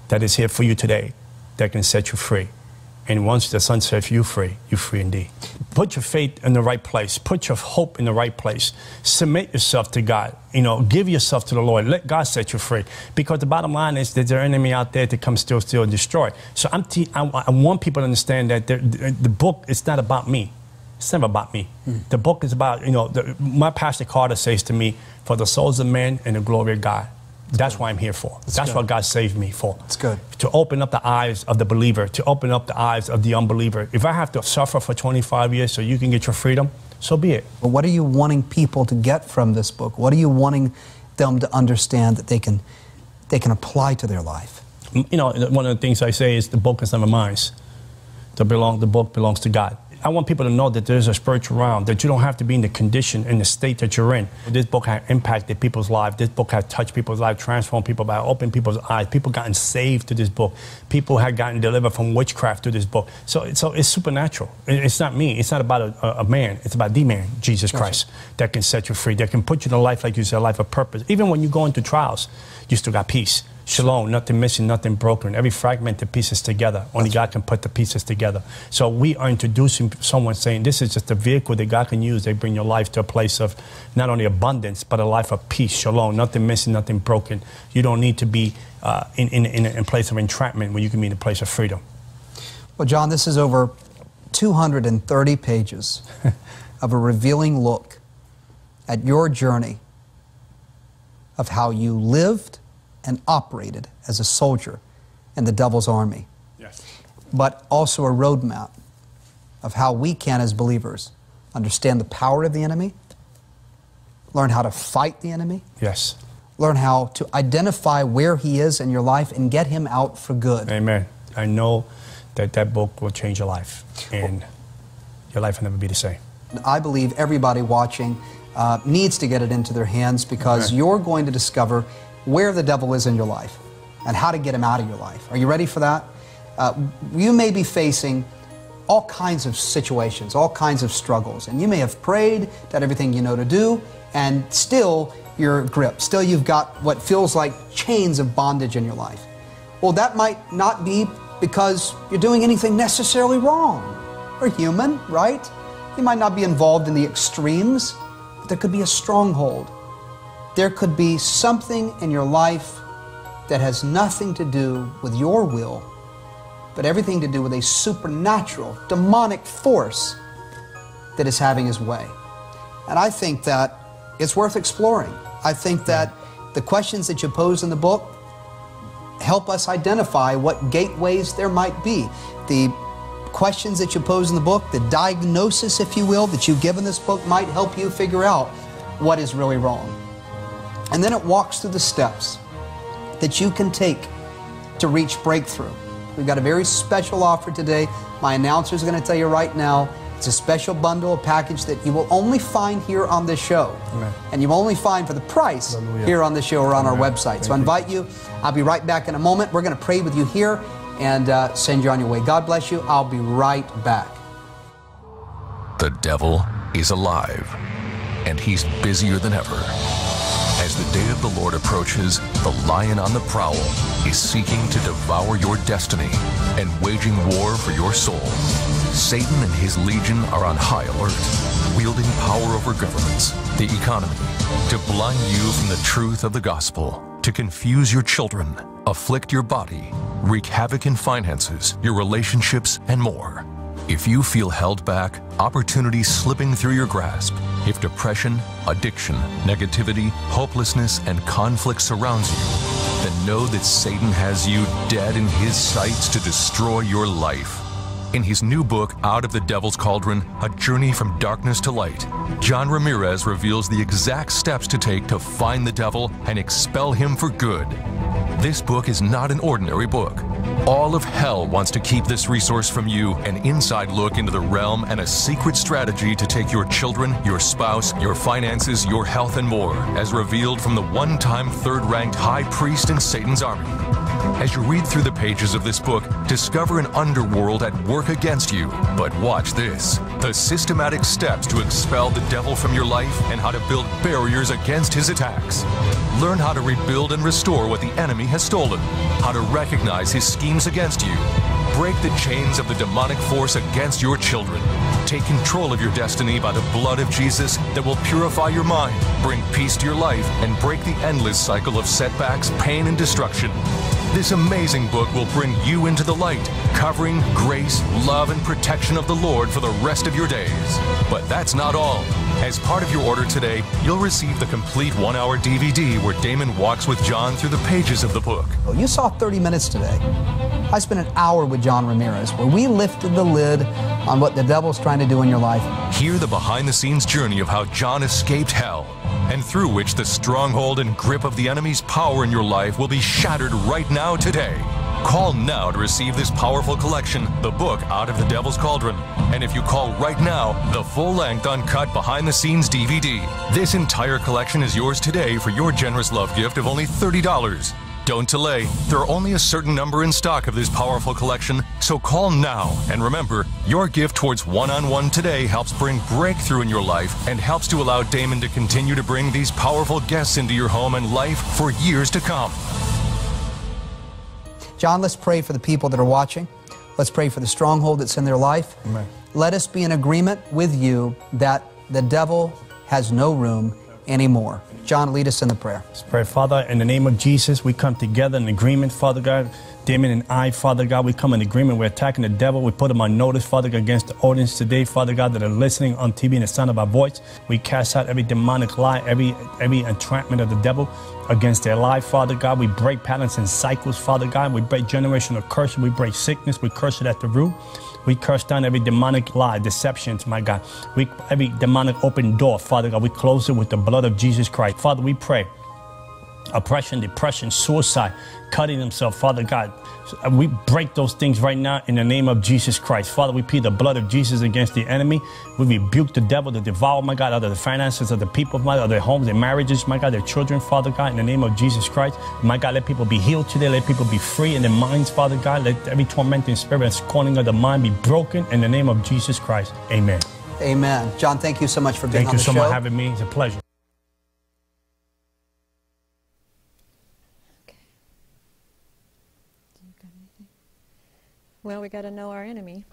that is here for you today that can set you free. And once the Son sets you free, you're free indeed. Put your faith in the right place. Put your hope in the right place. Submit yourself to God. You know, give yourself to the Lord. Let God set you free. Because the bottom line is that there's an enemy out there to come steal, steal, and destroy. So I'm te- I, I want people to understand that the, book is not about me. It's never about me. Hmm. The book is about, you know, the, my pastor Carter says to me, for the souls of men and the glory of God. That's what I'm here for. That's, good. what God saved me for. It's good. To open up the eyes of the believer, to open up the eyes of the unbeliever. If I have to suffer for 25 years so you can get your freedom, so be it. But what are you wanting people to get from this book? What are you wanting them to understand that they can, they can apply to their life? You know, one of the things I say is the book is never mine. The, belong, the book belongs to God. I want people to know that there's a spiritual realm, that you don't have to be in the condition and the state that you're in. This book has impacted people's lives. This book has touched people's lives, transformed people by opening people's eyes. People gotten saved to this book. People have gotten delivered from witchcraft to this book. So, so it's supernatural. It's not me. It's not about a, a- a man. It's about the man, Jesus Christ, that can set you free, that can put you in a life, like you said, a life of purpose. Even when you go into trials, you still got peace. Shalom, nothing missing, nothing broken. Every fragmented pieces together. Only God can put the pieces together. So we are introducing someone saying this is just a vehicle that God can use. They bring your life to a place of not only abundance, but a life of peace. Shalom, nothing missing, nothing broken. You don't need to be uh, in, in, in, in a place of entrapment when you can be in a place of freedom. Well, John, this is over 230 pages of a revealing look at your journey of how you lived and operated as a soldier in the devil's army, Yes. but also a roadmap of how we can, as believers, understand the power of the enemy, learn how to fight the enemy, Yes. learn how to identify where he is in your life and get him out for good. Amen. I know that that book will change your life, and your life will never be the same. I believe everybody watching uh, needs to get it into their hands because Okay. you're going to discover where the devil is in your life and how to get him out of your life. Are you ready for that? Uh, you may be facing all kinds of situations, all kinds of struggles, and you may have prayed, done everything you know to do, and still you're gripped. Still, you've got what feels like chains of bondage in your life. Well, that might not be because you're doing anything necessarily wrong. We're human, right? You might not be involved in the extremes, but there could be a stronghold. There could be something in your life that has nothing to do with your will, but everything to do with a supernatural, demonic force that is having his way. And I think that it's worth exploring. I think that the questions that you pose in the book help us identify what gateways there might be. The questions that you pose in the book, the diagnosis, if you will, that you give in this book might help you figure out what is really wrong. And then it walks through the steps that you can take to reach breakthrough. We've got a very special offer today. My announcer is going to tell you right now. It's a special bundle, a package that you will only find here on this show. Amen. And you will only find for the price Hallelujah. here on the show or on our Amen. website. So I invite you. I'll be right back in a moment. We're going to pray with you here and uh, send you on your way. God bless you. I'll be right back. The devil is alive, and he's busier than ever. The day of the Lord approaches, the lion on the prowl is seeking to devour your destiny and waging war for your soul. Satan and his legion are on high alert, wielding power over governments, the economy, to blind you from the truth of the gospel, to confuse your children, afflict your body, wreak havoc in finances, your relationships, and more. If you feel held back, opportunity slipping through your grasp, if depression, addiction, negativity, hopelessness, and conflict surrounds you, then know that Satan has you dead in his sights to destroy your life. In his new book, Out of the Devil's Cauldron A Journey from Darkness to Light, John Ramirez reveals the exact steps to take to find the devil and expel him for good. This book is not an ordinary book. All of hell wants to keep this resource from you an inside look into the realm and a secret strategy to take your children, your spouse, your finances, your health, and more, as revealed from the one time third ranked high priest in Satan's army. As you read through the pages of this book, discover an underworld at work against you. But watch this the systematic steps to expel the devil from your life and how to build barriers against his attacks. Learn how to rebuild and restore what the enemy has stolen, how to recognize his schemes against you, break the chains of the demonic force against your children. Take control of your destiny by the blood of Jesus that will purify your mind, bring peace to your life, and break the endless cycle of setbacks, pain, and destruction. This amazing book will bring you into the light, covering grace, love, and protection of the Lord for the rest of your days. But that's not all. As part of your order today, you'll receive the complete one hour DVD where Damon walks with John through the pages of the book. Well, You saw 30 minutes today. I spent an hour with John Ramirez where we lifted the lid on what the devil's trying to do in your life. Hear the behind the scenes journey of how John escaped hell, and through which the stronghold and grip of the enemy's power in your life will be shattered right now today. Call now to receive this powerful collection, the book Out of the Devil's Cauldron. And if you call right now, the full length uncut behind the scenes DVD. This entire collection is yours today for your generous love gift of only $30. Don't delay. There are only a certain number in stock of this powerful collection, so call now. And remember, your gift towards one on one today helps bring breakthrough in your life and helps to allow Damon to continue to bring these powerful guests into your home and life for years to come. John, let's pray for the people that are watching. Let's pray for the stronghold that's in their life. Amen. Let us be in agreement with you that the devil has no room anymore. John, lead us in the prayer. Let's pray. Father, in the name of Jesus, we come together in agreement, Father God. Damon and I, Father God, we come in agreement. We're attacking the devil. We put him on notice, Father God, against the audience today, Father God, that are listening on TV and the sound of our voice. We cast out every demonic lie, every every entrapment of the devil against their life, Father God. We break patterns and cycles, Father God. We break generational curses. We break sickness. We curse it at the root. We curse down every demonic lie, deceptions, my God. We every demonic open door, Father God. We close it with the blood of Jesus Christ. Father, we pray oppression, depression, suicide, cutting themselves, Father God. We break those things right now in the name of Jesus Christ. Father, we plead the blood of Jesus against the enemy. We rebuke the devil to devour, my God, out of the finances of the people, my God, of their homes, their marriages, my God, their children, Father God, in the name of Jesus Christ. My God, let people be healed today. Let people be free in their minds, Father God. Let every tormenting spirit and scorning of the mind be broken in the name of Jesus Christ. Amen. Amen. John, thank you so much for being Thank on you the so show. much for having me. It's a pleasure. Well, we got to know our enemy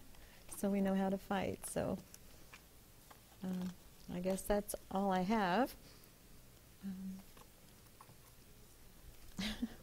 so we know how to fight. So um, I guess that's all I have. Um